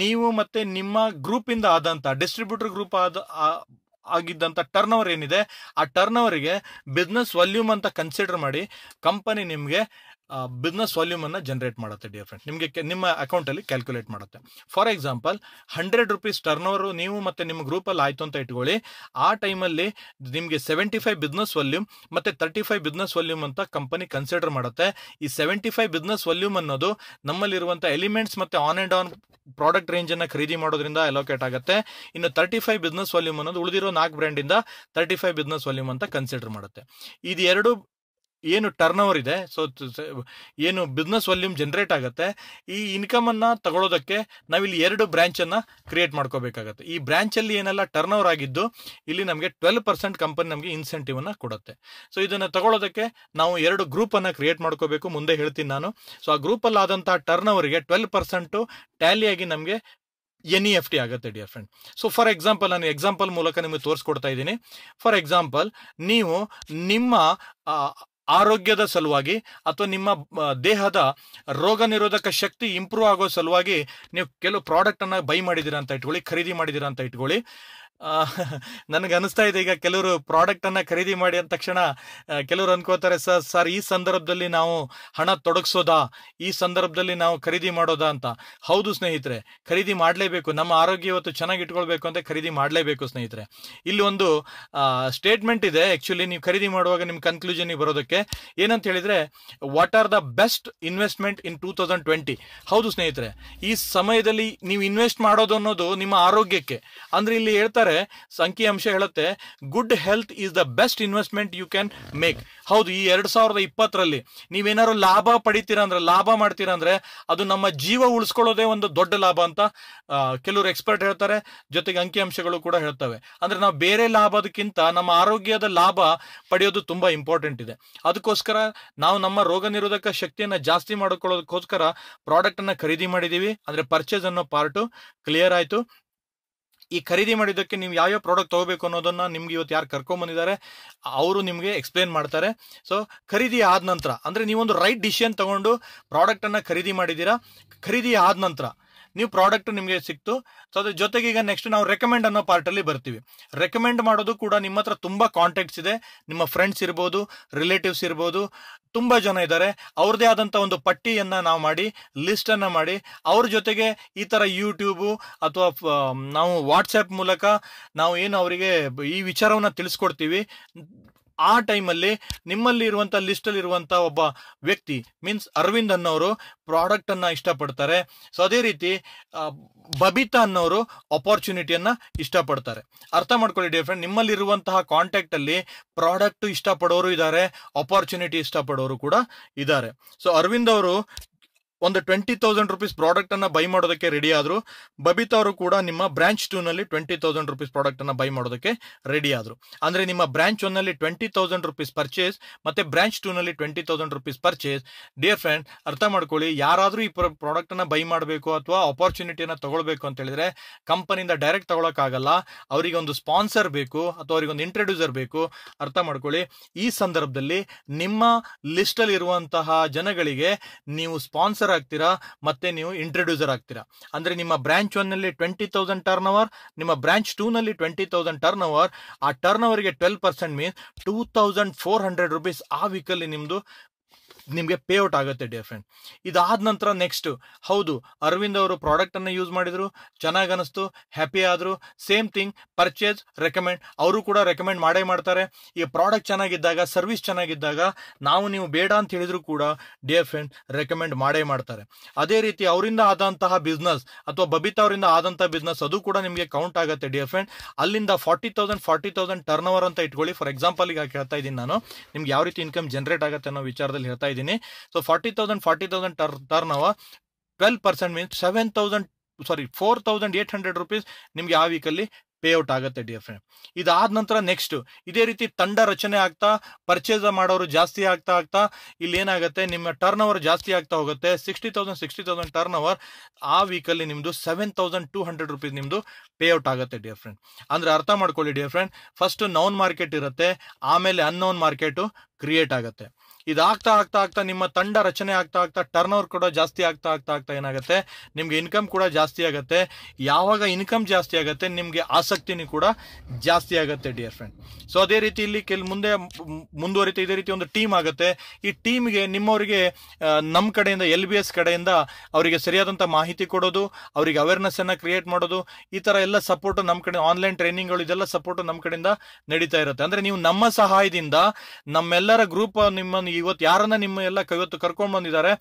ನೀವು ಮತ್ತೆ ನಿಮ್ಮ ಗ್ರೂಪ್ ಇಂದ ಆದಂತ ಡಿಸ್ಟ್ರಿಬ್ಯೂಟರ್ ಗ್ರೂಪ್ ಆದ ಆಗಿದ್ದಂಥ ಟರ್ನ್ ಓವರ್ ಏನಿದೆ, ಆ ಟರ್ನ್ ಓವರಿಗೆ ಬಿಸ್ನೆಸ್ ವಾಲ್ಯೂಮ್ ಅಂತ ಕನ್ಸಿಡರ್ ಮಾಡಿ ಕಂಪನಿ ನಿಮಗೆ ಬಿಸ್ನೆಸ್ ವಾಲ್ಯೂಮ್ ಅನ್ನ ಜನರೇಟ್ ಮಾಡುತ್ತೆ ಡಿಯರ್ ಫ್ರೆಂಡ್ ನಿಮಗೆ ನಿಮ್ಮ ಅಕೌಂಟ್ ಅಲ್ಲಿ ಕ್ಯಾಲ್ಕುಲೇಟ್ ಮಾಡುತ್ತೆ. For example hundred rupees turnover ನೀವು ಮತ್ತೆ ನಿಮ್ಮ ಗ್ರೂಪ್ ಅಲ್ಲಿ ಆಯ್ತು ಅಂತ ಇಟ್ಕೊಳ್ಳಿ. ಆ ಟೈಮಲ್ಲಿ ನಿಮಗೆ ಸೆವೆಂಟಿ ಫೈವ್ ಬಿಸ್ನೆಸ್ ವಾಲ್ಯೂಮ್ ಮತ್ತೆ ತರ್ಟಿ ಫೈವ್ ಬಿಸ್ನೆಸ್ ವಾಲ್ಯೂಮ್ ಅಂತ ಕಂಪನಿ ಕನ್ಸಿಡರ್ ಮಾಡುತ್ತೆ. ಈ ಸೆವೆಂಟಿ ಫೈವ್ ಬಿಸ್ನೆಸ್ ವಾಲ್ಯೂಮ್ ಅನ್ನೋದು ನಮ್ಮಲ್ಲಿರುವಂಥ ಎಲಿಮೆಂಟ್ಸ್ ಮತ್ತೆ on and on product range ಅನ್ನ ಖರೀದಿ ಮಾಡೋದ್ರಿಂದ ಅಲೋಕೇಟ್ ಆಗುತ್ತೆ. ಇನ್ನು ತರ್ಟಿ ಫೈವ್ ಬಿಸ್ನೆಸ್ ವಾಲ್ಯೂಮ್ ಅನ್ನೋದು ಉಳಿದಿರೋ ನಾಲ್ಕು ಬ್ರ್ಯಾಂಡ್ ಇಂದ ತರ್ಟಿ ಫೈವ್ ಬಿಸ್ನೆಸ್ ವಾಲ್ಯೂಮ್ ಅಂತ ಕನ್ಸಿಡರ್ ಮಾಡುತ್ತೆ. ಇದು ಎರಡು ಏನು ಟರ್ನ್ ಓವರ್ ಇದೆ. ಸೊ ಏನು ಬಿಸ್ನೆಸ್ ವಾಲ್ಯೂಮ್ ಜನರೇಟ್ ಆಗುತ್ತೆ. ಈ ಇನ್ಕಮನ್ನು ತಗೊಳ್ಳೋದಕ್ಕೆ ನಾವಿಲ್ಲಿ ಎರಡು ಬ್ರ್ಯಾಂಚನ್ನು ಕ್ರಿಯೇಟ್ ಮಾಡ್ಕೋಬೇಕಾಗತ್ತೆ. ಈ ಬ್ರ್ಯಾಂಚಲ್ಲಿ ಏನೆಲ್ಲ ಟರ್ನ್ ಓವರ್ ಆಗಿದ್ದು, ಇಲ್ಲಿ ನಮಗೆ ಟ್ವೆಲ್ ಪರ್ಸೆಂಟ್ ಕಂಪನಿ ನಮಗೆ ಇನ್ಸೆಂಟಿವನ್ನು ಕೊಡುತ್ತೆ. ಸೊ ಇದನ್ನು ತಗೊಳ್ಳೋದಕ್ಕೆ ನಾವು ಎರಡು ಗ್ರೂಪನ್ನು ಕ್ರಿಯೇಟ್ ಮಾಡ್ಕೋಬೇಕು. ಮುಂದೆ ಹೇಳ್ತೀನಿ ನಾನು. ಸೊ ಆ ಗ್ರೂಪಲ್ಲಾದಂಥ ಟರ್ನ್ ಓವರ್ಗೆ ಟ್ವೆಲ್ ಪರ್ಸೆಂಟು ಟ್ಯಾಲಿಯಾಗಿ ನಮಗೆ ಎನ್ ಇ ಎಫ್ ಟಿ ಆಗುತ್ತೆ dear friend so for example ನಾನು ಎಕ್ಸಾಂಪಲ್ ಮೂಲಕ ನಿಮಗೆ ತೋರಿಸ್ಕೊಡ್ತಾ ಇದ್ದೀನಿ. ಫಾರ್ ಎಕ್ಸಾಂಪಲ್ ನೀವು ನಿಮ್ಮ ಆರೋಗ್ಯದ ಸಲುವಾಗಿ ಅಥವಾ ನಿಮ್ಮ ದೇಹದ ರೋಗ ನಿರೋಧಕ ಶಕ್ತಿ ಇಂಪ್ರೂವ್ ಆಗೋ ಸಲುವಾಗಿ ನೀವು ಕೆಲವು ಪ್ರಾಡಕ್ಟ್ ಅನ್ನ ಬೈ ಮಾಡಿದ್ದೀರಾ ಅಂತ ಇಟ್ಕೊಳ್ಳಿ, ಖರೀದಿ ಮಾಡಿದ್ದೀರಾ ಅಂತ ಇಟ್ಕೊಳ್ಳಿ. ನನಗೆ ಅನಿಸ್ತಾ ಇದೆ, ಈಗ ಕೆಲವರು ಪ್ರಾಡಕ್ಟ್ ಅನ್ನ ಖರೀದಿ ಮಾಡಿ ಅಂದ ತಕ್ಷಣ ಕೆಲವರು ಅನ್ಕೋತಾರೆ, ಸರ್ ಸರ್, ಈ ಸಂದರ್ಭದಲ್ಲಿ ನಾವು ಹಣ ತೊಡಗಿಸೋದಾ? ಈ ಸಂದರ್ಭದಲ್ಲಿ ನಾವು ಖರೀದಿ ಮಾಡೋದಾ ಅಂತ. ಹೌದು ಸ್ನೇಹಿತರೆ, ಖರೀದಿ ಮಾಡಲೇಬೇಕು. ನಮ್ಮ ಆರೋಗ್ಯ ಇವತ್ತು ಚೆನ್ನಾಗಿ ಇಟ್ಕೊಳ್ಬೇಕು ಅಂತ ಖರೀದಿ ಮಾಡಲೇಬೇಕು ಸ್ನೇಹಿತರೆ. ಇಲ್ಲಿ ಒಂದು ಸ್ಟೇಟ್ಮೆಂಟ್ ಇದೆ. ಆ್ಯಕ್ಚುಲಿ ನೀವು ಖರೀದಿ ಮಾಡುವಾಗ ನಿಮ್ಮ ಕನ್ಕ್ಲೂಷನ್ ಬರೋದಕ್ಕೆ. ಏನಂತ ಹೇಳಿದ್ರೆ what are the best investment in two thousand twenty ಹೌದು ಸ್ನೇಹಿತರೆ, ಈ ಸಮಯದಲ್ಲಿ ನೀವು ಇನ್ವೆಸ್ಟ್ ಮಾಡೋದು ಅನ್ನೋದು ನಿಮ್ಮ ಆರೋಗ್ಯಕ್ಕೆ. ಅಂದ್ರೆ ಇಲ್ಲಿ ಹೇಳ್ತಾರೆ ಸಂಖ್ಯೆ ಅಂಶ ಹೇಳುತ್ತೆ good health is the best investment you can make ಹೌದು, ಈ ಎರಡ್ ಸಾವಿರದ ಇಪ್ಪತ್ತರಲ್ಲಿ ನೀವೇನಾದ್ರು ಲಾಭ ಪಡಿತೀರಾ ಅಂದ್ರೆ, ಲಾಭ ಮಾಡ್ತೀರಾ ಅಂದ್ರೆ, ಅದು ನಮ್ಮ ಜೀವ ಉಳಿಸ್ಕೊಳ್ಳೋದೇ ಒಂದು ದೊಡ್ಡ ಲಾಭ ಅಂತ ಕೆಲವರು ಎಕ್ಸ್ಪರ್ಟ್ ಹೇಳ್ತಾರೆ, ಜೊತೆಗೆ ಅಂಕಿಅಂಶಗಳು ಕೂಡ ಹೇಳ್ತವೆ. ಅಂದ್ರೆ ನಾವು ಬೇರೆ ಲಾಭದಕ್ಕಿಂತ ನಮ್ಮ ಆರೋಗ್ಯದ ಲಾಭ ಪಡೆಯೋದು ತುಂಬಾ ಇಂಪಾರ್ಟೆಂಟ್ ಇದೆ. ಅದಕ್ಕೋಸ್ಕರ ನಾವು ನಮ್ಮ ರೋಗ ನಿರೋಧಕ ಶಕ್ತಿಯನ್ನ ಜಾಸ್ತಿ ಮಾಡಿಕೊಳ್ಳೋದಕ್ಕೋಸ್ಕರ ಪ್ರಾಡಕ್ಟ್ ಅನ್ನ ಖರೀದಿ ಮಾಡಿದೀವಿ. ಅಂದ್ರೆ ಪರ್ಚೇಸ್ ಅನ್ನೋ ಪಾರ್ಟು ಕ್ಲಿಯರ್ ಆಯ್ತು. ಈ ಖರೀದಿ ಮಾಡಿದ್ದಕ್ಕೆ ನೀವು ಯಾವ್ಯಾವ ಪ್ರಾಡಕ್ಟ್ ತಗೋಬೇಕು ಅನ್ನೋದನ್ನ ನಿಮ್ಗೆ ಇವತ್ತು ಯಾರು ಕರ್ಕೊಂಡ್ ಬಂದಿದ್ದಾರೆ, ಅವರು ನಿಮಗೆ ಎಕ್ಸ್ಪ್ಲೇನ್ ಮಾಡ್ತಾರೆ. ಸೊ ಖರೀದಿ ಆದ ನಂತರ, ಅಂದ್ರೆ ನೀವೊಂದು ರೈಟ್ ಡಿಸಿಷನ್ ತಗೊಂಡು ಪ್ರಾಡಕ್ಟ್ ಅನ್ನ ಖರೀದಿ ಮಾಡಿದ್ದೀರಾ? ಖರೀದಿ ಆದ ನಂತರ. ನೀವು ಪ್ರಾಡಕ್ಟ್ ನಿಮಗೆ ಸಿಕ್ತು. ಸೊ ಅದ್ರ ಜೊತೆಗೆ ಈಗ ನೆಕ್ಸ್ಟ್ ನಾವು ರೆಕಮೆಂಡ್ ಅನ್ನೋ ಪಾರ್ಟಲ್ಲಿ ಬರ್ತೀವಿ. ರೆಕಮೆಂಡ್ ಮಾಡೋದು ಕೂಡ ನಿಮ್ಮ ಹತ್ರ ತುಂಬ ಕಾಂಟ್ಯಾಕ್ಟ್ಸ್ ಇದೆ. ನಿಮ್ಮ ಫ್ರೆಂಡ್ಸ್ ಇರ್ಬೋದು ರಿಲೇಟಿವ್ಸ್ ಇರ್ಬೋದು, ತುಂಬ ಜನ ಇದ್ದಾರೆ. ಅವ್ರದ್ದೇ ಆದಂಥ ಒಂದು ಪಟ್ಟಿಯನ್ನ ನಾವು ಮಾಡಿ ಲಿಸ್ಟನ್ನು ಮಾಡಿ, ಅವ್ರ ಜೊತೆಗೆ ಈ ತರ ಯೂಟ್ಯೂಬು ಅಥವಾ ನಾವು ವಾಟ್ಸ್ಆ್ಯಪ್ ಮೂಲಕ ನಾವು ಏನು ಅವರಿಗೆ ಈ ವಿಚಾರವನ್ನ ತಿಳಿಸ್ಕೊಡ್ತೀವಿ. ಆ ಟೈಮಲ್ಲಿ ನಿಮ್ಮಲ್ಲಿ ಇರುವಂಥ ಲಿಸ್ಟ್ ಅಲ್ಲಿ ಇರುವಂತ ಒಬ್ಬ ವ್ಯಕ್ತಿ, ಮೀನ್ಸ್ ಅರವಿಂದ್ ಅನ್ನೋರು ಪ್ರಾಡಕ್ಟನ್ನು ಇಷ್ಟಪಡ್ತಾರೆ. ಸೊ ಅದೇ ರೀತಿ ಬಬಿತಾ ಅನ್ನೋರು ಅಪೋರ್ಚುನಿಟಿಯನ್ನು ಇಷ್ಟಪಡ್ತಾರೆ. ಅರ್ಥ ಮಾಡ್ಕೊಳ್ಳಿ ಡಿಯರ್ ಫ್ರೆಂಡ್ ನಿಮ್ಮಲ್ಲಿರುವಂತಹ ಕಾಂಟ್ಯಾಕ್ಟಲ್ಲಿ ಪ್ರಾಡಕ್ಟ್ ಇಷ್ಟಪಡೋರು ಇದ್ದಾರೆ ಅಪಾರ್ಚುನಿಟಿ ಇಷ್ಟಪಡೋರು ಕೂಡ ಇದ್ದಾರೆ. ಸೊ ಅರವಿಂದ್ ಅವರು ಒಂದು ಟ್ವೆಂಟಿ ತೌಸಂಡ್ ರುಪೀಸ್ ಪ್ರಾಡಕ್ಟ್ ಅನ್ನ ಬೈ ಮಾಡೋದಕ್ಕೆ ರೆಡಿ ಆದ್ರು. ಬಬಿತಾ ಅವರು ಕೂಡ ನಿಮ್ಮ ಬ್ರಾಂಚ್ ಟೂ ನಲ್ಲಿ ಟ್ವೆಂಟಿ ತೌಸಂಡ್ ರುಪೀಸ್ ಪ್ರಾಡಕ್ಟ್ ಅನ್ನ ಬೈ ಮಾಡೋದಕ್ಕೆ ರೆಡಿ ಆದ್ರು. ಅಂದ್ರೆ ನಿಮ್ಮ ಬ್ರಾಂಚ್ ಒನ್ನಲ್ಲಿ ಟ್ವೆಂಟಿ ತೌಸಂಡ್ ರುಪೀಸ್ ಪರ್ಚೇಸ್ ಮತ್ತೆ ಬ್ರಾಂಚ್ ಟೂ ನಲ್ಲಿ twenty thousand rupees purchase dear friend ಅರ್ಥ ಮಾಡ್ಕೊಳ್ಳಿ, ಯಾರಾದ್ರೂ ಈ ಪ್ರಾಡಕ್ಟ್ ಅನ್ನ ಬೈ ಮಾಡಬೇಕು ಅಥವಾ ಅಪೋರ್ಚುನಿಟಿಯನ್ನು ತಗೊಳ್ಬೇಕು ಅಂತ ಹೇಳಿದ್ರೆ ಕಂಪನಿಯಿಂದ ಡೈರೆಕ್ಟ್ ತಗೊಳಕ್ಕಾಗಲ್ಲ. ಅವರಿಗೆ ಒಂದು ಸ್ಪಾನ್ಸರ್ ಬೇಕು, ಅಥವಾ ಅವರಿಗೆ ಒಂದು ಇಂಟ್ರೊಡ್ಯೂಸರ್ ಬೇಕು. ಅರ್ಥ ಮಾಡ್ಕೊಳ್ಳಿ, ಈ ಸಂದರ್ಭದಲ್ಲಿ ನಿಮ್ಮ ಲಿಸ್ಟ್ ಅಲ್ಲಿ ಇರುವಂತಹ ಜನಗಳಿಗೆ ನೀವು ಸ್ಪಾನ್ಸರ್ ಆಗ್ತೀರಾ, ಮತ್ತೆ ನೀವು ಇಂಟ್ರೊಡ್ಯೂಸರ್ ಆಗ್ತೀರಾ? ಅಂದ್ರೆ ನಿಮ್ಮ ಬ್ರಾಂಚ್ ಒನ್ನಲ್ಲಿ ಟ್ವೆಂಟಿ ತೌಸಂಡ್ ಟರ್ನ್ ಅವರ್ ನಿಮ್ಮ ಬ್ರಾಂಚ್ ಟೂ ನಲ್ಲಿ ಟ್ವೆಂಟಿ ತೌಸಂಡ್ ಟರ್ನ್ ಅವರ್ ಆ ಟರ್ನ್ ಓವರ್ಗೆ twelve percent means two thousand four hundred rupees ಆ ವೀಕಲ್ಲಿ ನಿಮ್ದು ನಿಮಗೆ ಪೇ ಔಟ್ ಆಗುತ್ತೆ ಡಿಯರ್ ಫ್ರೆಂಡ್ ಇದಾದ ನಂತರ ನೆಕ್ಸ್ಟ್ ಹೌದು, ಅರವಿಂದ್ ಅವರು ಪ್ರಾಡಕ್ಟ್ ಅನ್ನ ಯೂಸ್ ಮಾಡಿದ್ರು, ಚೆನ್ನಾಗಿ ಅನಿಸ್ತು ಹ್ಯಾಪಿ ಆದ್ರು. ಸೇಮ್ ಥಿಂಗ್ ಪರ್ಚೇಸ್ ರೆಕಮೆಂಡ್ ಅವರು ಕೂಡ ರೆಕಮೆಂಡ್ ಮಾಡೇ ಮಾಡ್ತಾರೆ. ಈ ಪ್ರಾಡಕ್ಟ್ ಚೆನ್ನಾಗಿದ್ದಾಗ ಸರ್ವಿಸ್ ಚೆನ್ನಾಗಿದ್ದಾಗ, ನಾವು ನೀವು ಬೇಡ ಅಂತ ಹೇಳಿದ್ರು ಕೂಡ ಡಿಯರ್ ಫ್ರೆಂಡ್ ರೆಕಮೆಂಡ್ ಮಾಡೇ ಮಾಡ್ತಾರೆ. ಅದೇ ರೀತಿ ಅವರಿಂದ ಆದಂತಹ ಬಿಸ್ನೆಸ್ ಅಥವಾ ಬಬಿತಾ ಅವರಿಂದ ಆದಂತಹ ಬಿಸ್ನೆಸ್ ಅದು ಕೂಡ ನಿಮಗೆ ಕೌಂಟ್ ಆಗುತ್ತೆ ಡಿಯರ್ ಫ್ರೆಂಡ್ ಅಲ್ಲಿಂದ forty thousand forty thousand turnover ಅಂತ ಇಟ್ಕೊಳ್ಳಿ. ಫಾರ್ ಎಕ್ಸಾಂಪಲ್ ಈಗ ಹೇಳ್ತಾ ಇದ್ದೀನಿ ನಾನು. ನಿಮ್ಗೆ ಯಾವ ರೀತಿ ಇನ್ಕಮ್ ಜನರೇಟ್ ಆಗುತ್ತೆ ಅನ್ನೋ ವಿಚಾರದಲ್ಲಿ ಹೇಳ್ತಾ so forty thousand forty thousand ಟರ್ turnover twelve percent means seven thousand sorry four thousand eight hundred rupees ನಿಮ್ಗೆ ಆ ವೀಕಲ್ಲಿ ಪೇ ಔಟ್ ಆಗುತ್ತೆ ಡಿಯರ್ ಫ್ರೆಂಡ್ ಇದಾದ ನಂತರ ನೆಕ್ಸ್ಟ್ ಇದೇ ರೀತಿ ತಂಡ ರಚನೆ ಆಗ್ತಾ ಪರ್ಚೇಸ್ ಮಾಡೋರು ಜಾಸ್ತಿ ಆಗ್ತಾ ಆಗ್ತಾ, ಇಲ್ಲಿ ಏನಾಗುತ್ತೆ, ನಿಮ್ಮ ಟರ್ನ್ ಓವರ್ ಜಾಸ್ತಿ ಆಗ್ತಾ ಹೋಗುತ್ತೆ. Sixty thousand sixty thousand turnover ಆ ವೀಕಲ್ಲಿ ನಿಮ್ಮದು seven thousand two hundred rupees ನಿಮ್ಮದು ಪೇ ಔಟ್ ಆಗುತ್ತೆ ಡಿಯರ್ ಫ್ರೆಂಡ್ ಅಂದ್ರೆ ಅರ್ಥ ಮಾಡ್ಕೊಳ್ಳಿ dear friend first known market ಇರುತ್ತೆ, ಆಮೇಲೆ ಅನ್ನೌನ್ ಮಾರ್ಕೆಟ್ ಕ್ರಿಯೇಟ್ ಆಗುತ್ತೆ. ಇದಾಗ್ತಾ ಆಗ್ತಾ ಆಗ್ತಾ ನಿಮ್ಮ ತಂಡ ರಚನೆ ಆಗ್ತಾ ಆಗ್ತಾ ಟರ್ನ್ ಓವರ್ ಕೂಡ ಜಾಸ್ತಿ ಆಗ್ತಾ ಆಗ್ತಾ ಆಗ್ತಾ ಏನಾಗುತ್ತೆ? ನಿಮ್ಗೆ ಇನ್ಕಮ್ ಕೂಡ ಜಾಸ್ತಿ ಆಗುತ್ತೆ. ಯಾವಾಗ ಇನ್ಕಮ್ ಜಾಸ್ತಿ ಆಗುತ್ತೆ, ನಿಮಗೆ ಆಸಕ್ತಿನೂ ಕೂಡ ಜಾಸ್ತಿ ಆಗುತ್ತೆ ಡಿಯರ್ ಫ್ರೆಂಡ್ ಸೊ ಅದೇ ರೀತಿ ಇಲ್ಲಿ ಕೆಲ ಮುಂದೆ ಮುಂದುವರಿತ ಇದೇ ರೀತಿ ಒಂದು ಟೀಮ್ ಆಗುತ್ತೆ. ಈ ಟೀಮ್ಗೆ ನಿಮ್ಮವರಿಗೆ ನಮ್ಮ ಕಡೆಯಿಂದ ಎಲ್ ಬಿ ಎಸ್ ಕಡೆಯಿಂದ ಅವರಿಗೆ ಸರಿಯಾದಂಥ ಮಾಹಿತಿ ಕೊಡೋದು, ಅವರಿಗೆ ಅವೇರ್ನೆಸ್ ಅನ್ನ ಕ್ರಿಯೇಟ್ ಮಾಡೋದು, ಈ ಥರ ಎಲ್ಲ ಸಪೋರ್ಟ್ ನಮ್ಮ ಕಡೆ ಆನ್ಲೈನ್ ಟ್ರೈನಿಂಗ್ಗಳು ಇದೆಲ್ಲ ಸಪೋರ್ಟ್ ನಮ್ಮ ಕಡೆಯಿಂದ ನಡೀತಾ ಇರುತ್ತೆ. ಅಂದರೆ ನೀವು ನಮ್ಮ ಸಹಾಯದಿಂದ ನಮ್ಮೆಲ್ಲರ ಗ್ರೂಪ್ ನಿಮ್ಮನ್ನು ಇವತ್ತು ಯಾರನ್ನ ನಿಮ್ಮ ಎಲ್ಲ ಇವತ್ತು ಕರ್ಕೊಂಡು ಬಂದಿದ್ದಾರೆ,